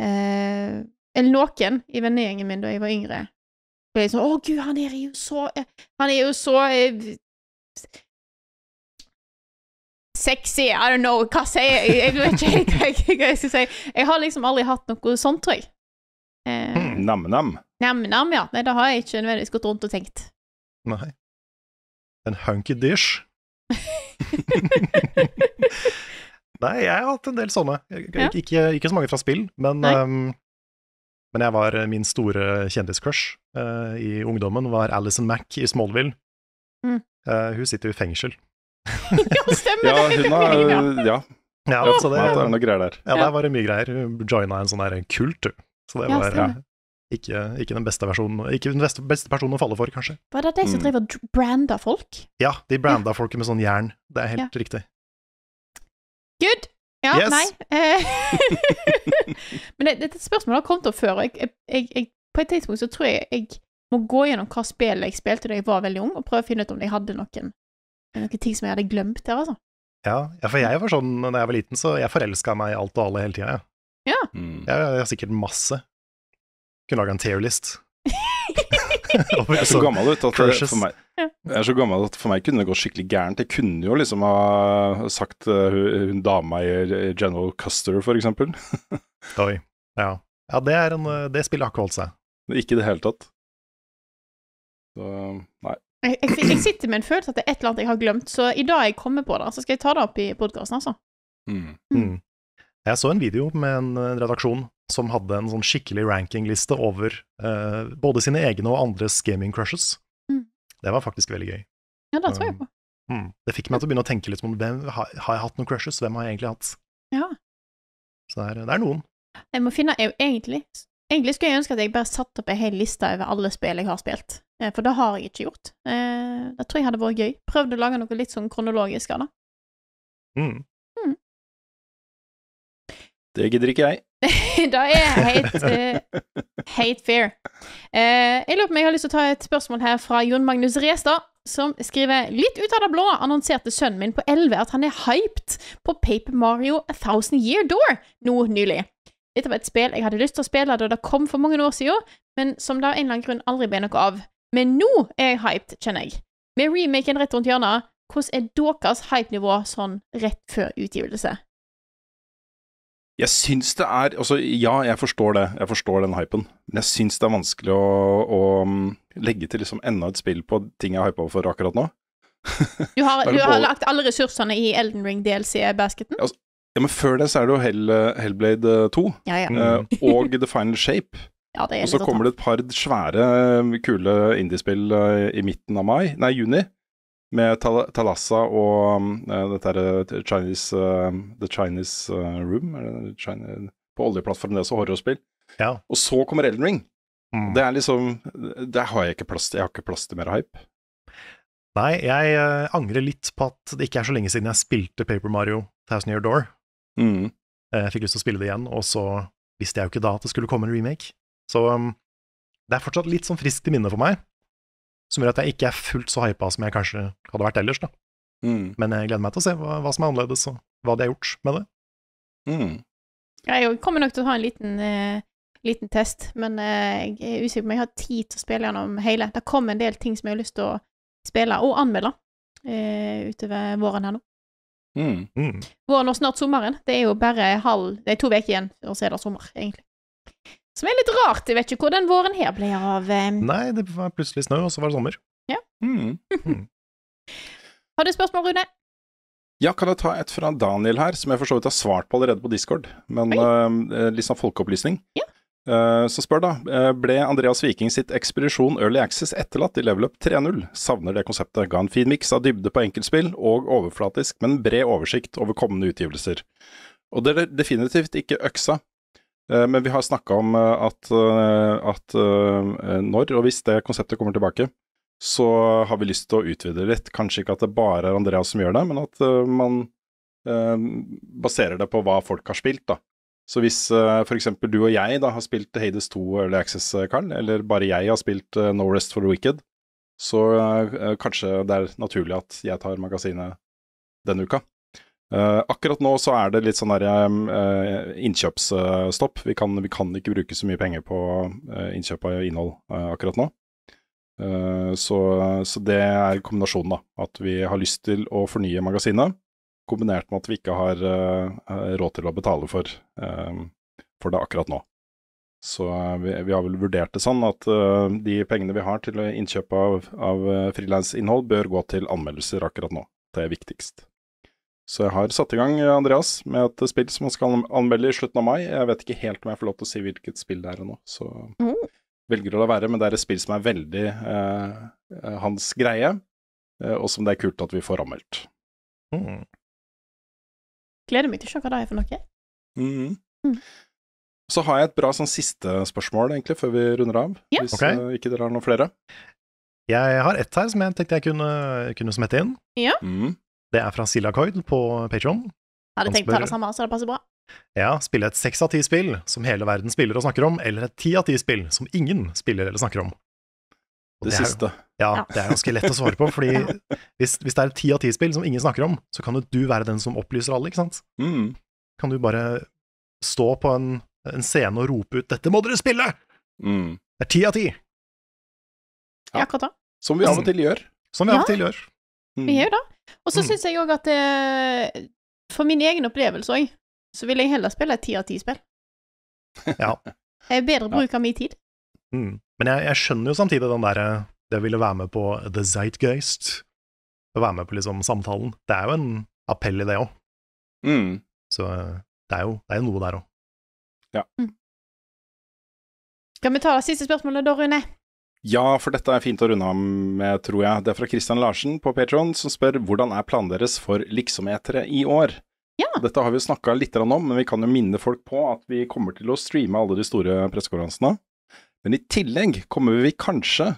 eh, Eller noen i vennegjengen min da jeg var yngre, ble sånn Å, gud, han er jo så Han er jo så eh, Sexy, I don't know, hva sier jeg? Jeg vet ikke hva jeg, jeg skal si. Jeg har liksom aldri hatt noe sånt, tror jeg. Eh. Nam-nam. Nam-nam, ja. Nei, det har jeg ikke nødvendigvis gått rundt og tenkt. Nei. En hunky dish. Nei, jeg har hatt en del sånne. Ik Ja. Ikke, ikke så mange fra spill, men, ehm, men jeg var min store kjendiscrush uh, i ungdommen, var Alison Mack i Smallville. Mm. Uh, hun sitter jo i fengsel. ja, stemmer Ja, det! hun har Ja. Ja, Ja, det, fått det er noe greier der. ja, Ja. der var det mye greier. Hun joina en sånn der kult, du. Så det var stemmer. Ikke, ikke den beste versjonen Ikke den beste, beste personen å falle for, kanskje. Var det de som Mm. driver og branda folk? Ja, de branda folket med sånn jern. Det er helt riktig. Good! Ja, Yes. nei. Men det, dette spørsmålet har kommet opp før, og jeg, jeg, jeg, på et tidspunkt så tror jeg jeg må gå gjennom hva spillet jeg spilte da jeg var veldig ung, og prøve å finne ut om jeg hadde noen, noen ting som jeg hadde glemt der, altså. Ja, ja, for jeg var sånn da jeg var liten, så jeg forelska meg i alt og alle hele tida. Ja Mm. Jeg, jeg har sikkert masse. Kunne lage en tear-list. Jeg er så gammel ut at for meg Jeg er så gammel at for meg kunne det gå skikkelig gærent. Jeg kunne jo liksom ha sagt uh, hun, dama i General Custer, for eksempel. Oi. Ja, ja det, er en, eh, det spillet har ikke holdt seg. Ikke i det hele tatt. Så nei. Jeg, jeg, jeg sitter med en følelse at det er et eller annet jeg har glemt, så i dag jeg kommer på det, så skal jeg ta det opp i podkasten, altså. Mm. Mm. Jeg så en video med en eh, redaksjon som hadde en sånn skikkelig rankingliste over uh, både sine egne og andres gaming crushes. Mm. Det var faktisk veldig gøy. Ja, det tror jeg på. Mm. Det fikk meg til å begynne å tenke litt om hvem, har, har jeg hatt noen crushes, hvem har jeg egentlig hatt? Ja. Så det er, det er noen. Jeg må finne jeg, egentlig, egentlig skulle jeg ønske at jeg bare satte opp en hel liste over alle spill jeg har spilt, eh, for det har jeg ikke gjort. Uh, det tror jeg hadde vært gøy. Prøvd å lage noe litt sånn kronologisk av det. Mm. Det gidder ikke jeg. det er helt, uh, helt fair. Uh, jeg lurer på om jeg har lyst til å ta et spørsmål her fra Jon Magnus Restad, som skriver litt ut av det blå annonserte sønnen min på 11 at han er hyped på Paper Mario A Thousand Year Door nå nylig. Dette var et spill jeg hadde lyst til å spille da det kom for mange år siden, men som det av en eller annen grunn aldri ble noe av. Men nå er jeg hyped, kjenner jeg. Med remaken rett rundt hjørnet, hvordan er deres hypenivå sånn rett før utgivelse? Jeg syns det er Altså, ja, jeg forstår det. Jeg forstår den hypen. Men jeg syns det er vanskelig å, å um, legge til liksom enda et spill på ting jeg er hypa for akkurat nå. Du har, du har lagt alle ressursene i Elden Ring DLC-basketen? Ja, Men før det så er det jo Hell, Hellblade 2 Ja, ja. Mm. eh, og The Final Shape. ja det er Og så kommer det et par svære, kule indiespill eh, i midten av mai, nei, juni. Med Tal Talassa og eh, dette er Chinese uh, The Chinese uh, Room, China, på oljeplattformen, det er også horrorspill. Ja. Og så kommer Elden Ring. Mm. Det er liksom Der har jeg ikke plass til Jeg har ikke plass til mer hype. Nei, jeg uh, angrer litt på at det ikke er så lenge siden jeg spilte Paper Mario Thousand Year Door. Mm. Eh, Jeg fikk lyst til å spille det igjen, og så visste jeg jo ikke da at det skulle komme en remake. Så um, det er fortsatt litt sånn friskt i minnet for meg, som gjør at jeg ikke er fullt så hypa som jeg kanskje hadde vært ellers, da. Mm. Men jeg gleder meg til å se hva, hva som er annerledes, og hva de har gjort med det. Mm. Jeg kommer nok til å ha en liten, uh, liten test, men uh, jeg er usikker på om jeg har tid til å spille gjennom hele. Det kommer en del ting som jeg har lyst til å spille, og anmelde, uh, utover våren her nå. Mm. Mm. Våren og snart sommeren. Det er jo bare halv Det er to uker igjen, og så er det sommer, egentlig. Som er litt rart. Jeg vet ikke hvor den våren her ble av. Eh. Nei, det var plutselig snø, og så var det sommer. Mm. Har du spørsmål, Rune? Ja, kan jeg ta et fra Daniel her, som jeg for så vidt har svart på allerede på Discord, men uh, litt sånn folkeopplysning. Ja. Uh, så spør da, Uh, ble Andreas Viking sitt ekspedisjon Early Access etterlatt i Level Up 3.0? Savner det konseptet. Ga en fin miks av dybde på enkeltspill og overflatisk, men bred oversikt over kommende utgivelser. Og det er definitivt ikke øksa. Eh, Men vi har snakka om eh, at, eh, at når og hvis det konseptet kommer tilbake, så har vi lyst til å utvide litt. Kanskje ikke at det bare er Andreas som gjør det, men at man baserer det på hva folk har spilt, da. Så hvis f.eks. du og jeg da har spilt Hades 2 Early Access, Carl, eller bare jeg har spilt No Rest for the Wicked, så kanskje det er naturlig at jeg tar magasinet denne uka. Eh, akkurat nå så er det litt sånn der uh, innkjøpsstopp. Vi kan, vi kan ikke bruke så mye penger på uh, innkjøp av innhold akkurat nå. Så, så det er kombinasjonen, da. At vi har lyst til å fornye magasinet, kombinert med at vi ikke har råd til å betale for, for det akkurat nå. Så vi, vi har vel vurdert det sånn at de pengene vi har til innkjøp av, av uh, frilansinnhold, bør gå til anmeldelser akkurat nå. Det er viktigst. Så jeg har satt i gang, Andreas, med et spill som man skal anmelde i slutten av mai. Jeg vet ikke helt om jeg får lov til å si hvilket spill det er ennå, så Mm. velger å la være. Men det er et spill som er veldig eh, eh, hans greie, eh, og som det er kult at vi får anmeldt. Mm. Gleder meg til å se hva det er for noe. Mm. Mm. Så har jeg et bra sånn siste spørsmål, egentlig, før vi runder av. Yeah. Hvis okay. eh, ikke dere har noen flere. Jeg har ett her som jeg tenkte jeg kunne, kunne smette inn. Mhm. Det er fra Silacoid på Patron. Hadde tenkt å ta det samme, så det passer bra. Ja, spille et seks av ti spill som hele verden spiller og snakker om, eller et ti av ti spill som ingen spiller eller snakker om. Og Det er siste. Ja, Ja. det er ganske lett å svare på, fordi hvis, hvis det er et ti av ti spill som ingen snakker om, så kan jo du være den som opplyser alle, ikke sant? Mm. Kan du bare stå på en, en scene og rope ut 'dette må dere spille'! Mm. Det er ti av ti! Ja. Ja, akkurat da. Som vi av og til gjør. Som vi av og til gjør. Mm. Vi gjør det. Og så Mm. syns jeg òg at det, for min egen opplevelse òg, så vil jeg heller spille et ti av ti-spill. Ja. Det er bedre bruk av min tid. Mm. Men jeg, jeg skjønner jo samtidig den derre Det å ville være med på the zeitgeist. Å være med på liksom samtalen. Det er jo en appell i det òg. Mm. Så eh, det er jo det er noe der òg. Skal vi ta det siste spørsmålet da, Rune? Ja, for dette er fint å runde av med, tror jeg. Det er fra Christian Larsen på Patron, som spør hvordan er planen deres for liksometere i år? Ja. Dette har vi jo snakka litt om, men vi kan jo minne folk på at vi kommer til å streame alle de store pressekonferansene. Men i tillegg kommer vi kanskje,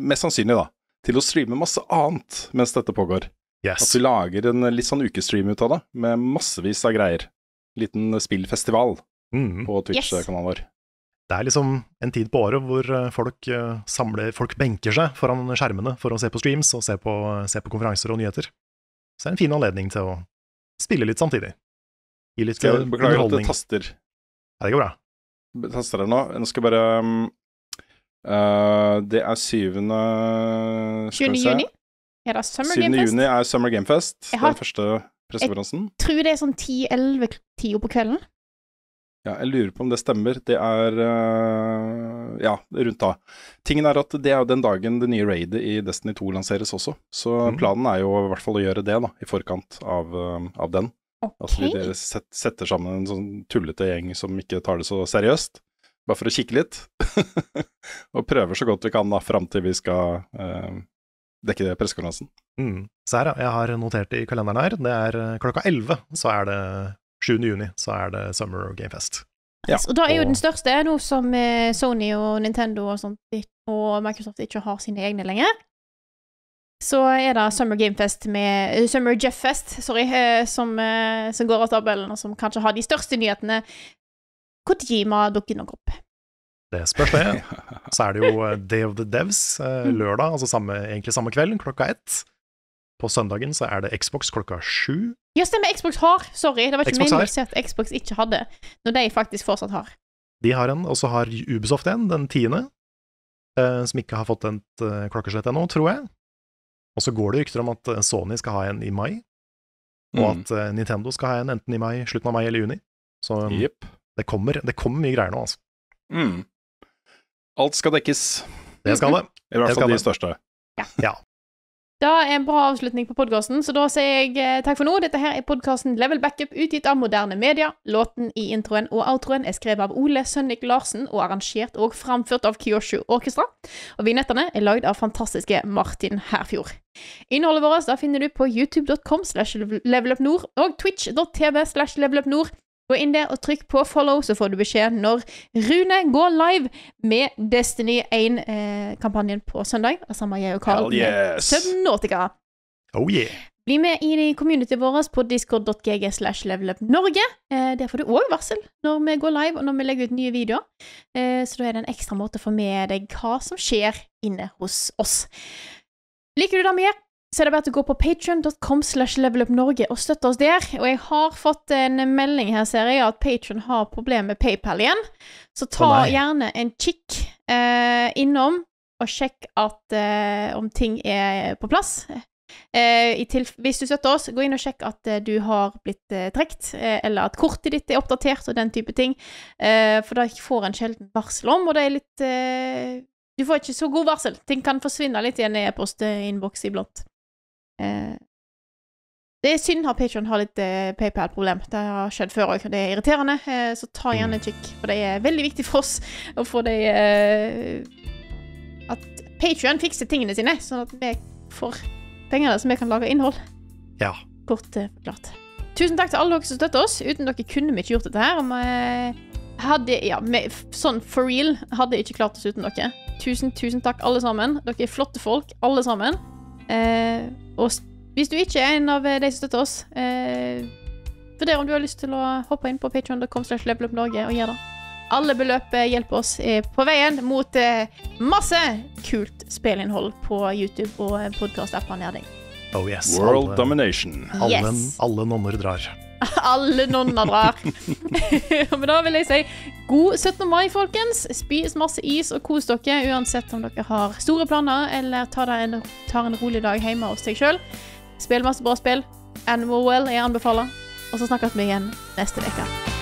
mest sannsynlig da, til å streame masse annet mens dette pågår. At vi lager en litt sånn ukestream ut av det, med massevis av greier. Liten spillfestival Mm. på Twitch-kanalen vår. Det er liksom en tid på året hvor eh, folk eh, samler Folk benker seg foran skjermene for å se på streams og se på, se på konferanser og nyheter. Så det er en fin anledning til å spille litt samtidig. Gi litt Skal eh, jeg beklager at det taster Ja, det går bra. taster det nå. Nå skal jeg bare um, uh, Det er syvende skal 7. vi se. juni? Er det Summer 7. Game Fest? juni er Summer Game Fest. Jeg har- Den første pressekonferansen. Tror det er sånn 10-11-tida på kvelden. Ja, jeg lurer på om det stemmer. Det er uh, Ja, rundt da. Tingen er at det er jo den dagen det nye raidet i Destiny 2 lanseres også. Så Mm. planen er jo i hvert fall å gjøre det, da, i forkant av, uh, av den. Okay. At vi de set, setter sammen en sånn tullete gjeng som ikke tar det så seriøst. Bare for å kikke litt. og prøver så godt vi kan da, fram til vi skal uh, dekke pressekonferansen. Mm. Så her, ja. Jeg har notert det i kalenderen her. Det er klokka 11, så er det 7. juni, så er det Summer Game Fest. Ja, og da er jo og- den største, nå som eh, Sony og Nintendo og sånt og Microsoft ikke har sine egne lenger, så er det Summer Game Fest med uh, Summer Jeff Fest, sorry, uh, som, uh, som går av tabellen, og som kanskje har de største nyhetene. Kojima dukker nok opp. Det spørs det. Så er det jo Day of the Devs Mm. lørdag, altså samme, egentlig samme kveld, klokka ett. På søndagen så er det Xbox klokka sju. Ja, stemmer, Xbox har. Sorry, det var ikke Xbox meningen å si at Xbox ikke hadde, når de faktisk fortsatt har. De har en, og så har Ubisoft en, den tiende, eh, som ikke har fått et eh, klokkeslett ennå, tror jeg. Og så går det rykter om at eh, Sony skal ha en i mai, og Mm. at eh, Nintendo skal ha en enten i mai, slutten av mai eller juni. Så yep. Det, kommer, det kommer mye greier nå, altså. Mm. Alt skal dekkes. Det skal det. I hvert fall de største. Da er en bra avslutning på podkasten, så da sier jeg eh, takk for nå. Dette her er podkasten Level Backup, utgitt av moderne media. Låten i introen og outroen er skrevet av Ole Sønnik Larsen og arrangert og framført av Kyoshu Orkestra. Og vignettene er lagd av fantastiske Martin Herfjord. Innholdet vårt da finner du på youtube.com slash levelupnord og twitch.tv slash levelupnord. Gå inn der og trykk på follow, så får du beskjed når Rune går live med Destiny 1-kampanjen på søndag. Sammen med jeg og Carl med Subnautica. Oh yeah. Bli med i communityet vårt på discord.gg slash levelupnorge. Eh, der får du òg varsel når vi går live, og når vi legger ut nye videoer. Eh, så da er det en ekstra måte å få med deg hva som skjer inne hos oss. Liker du det vi gjør, så er det bare å gå på patreon.com slash levelupnorge og støtte oss der. Og jeg har fått en melding her, ser jeg, at Patreon har problemer med PayPal igjen. Så ta oh, gjerne en kikk eh, innom og sjekk at eh, om ting er på plass. Eh, hvis du støtter oss, gå inn og sjekk at eh, du har blitt eh, trukket, eh, eller at kortet ditt er oppdatert og den type ting. Eh, for da får en sjelden varsel om, og det er litt eh, Du får ikke så god varsel. Ting kan forsvinne litt i en e-postinnboks iblant. Eh, det er synd at Patreon har litt eh, PayPal-problem. Det har skjedd før òg, og det er irriterende. Eh, så ta gjerne en kikk, for det er veldig viktig for oss å få det eh, At Patreon fikser tingene sine, sånn at vi får pengene så vi kan lage innhold. Ja. Kort eh, forklart. Tusen takk til alle dere som støtter oss. Uten dere kunne vi ikke gjort dette her. Vi hadde, ja, vi, sånn for real hadde ikke klart oss uten dere. Tusen, tusen takk, alle sammen. Dere er flotte folk, alle sammen. Eh, og hvis du ikke er en av eh, de som støtter oss, eh, vurder om du har lyst til å hoppe inn på patreon.com slash levelupnorge og gjøre det. Alle beløp eh, hjelper oss eh, på veien mot masse kult spillinnhold på YouTube og podkastappene nær deg. Oh yes. World alle, domination. alle, Yes. alle nonner drar. Alle nonner drar. Men da vil jeg si god 17. mai, folkens. Spis masse is og kos dere, uansett om dere har store planer eller tar, en, tar en rolig dag hjemme hos deg sjøl. Spill masse bra spill. Animal Well jeg anbefaler. Og så snakkes vi igjen neste uke.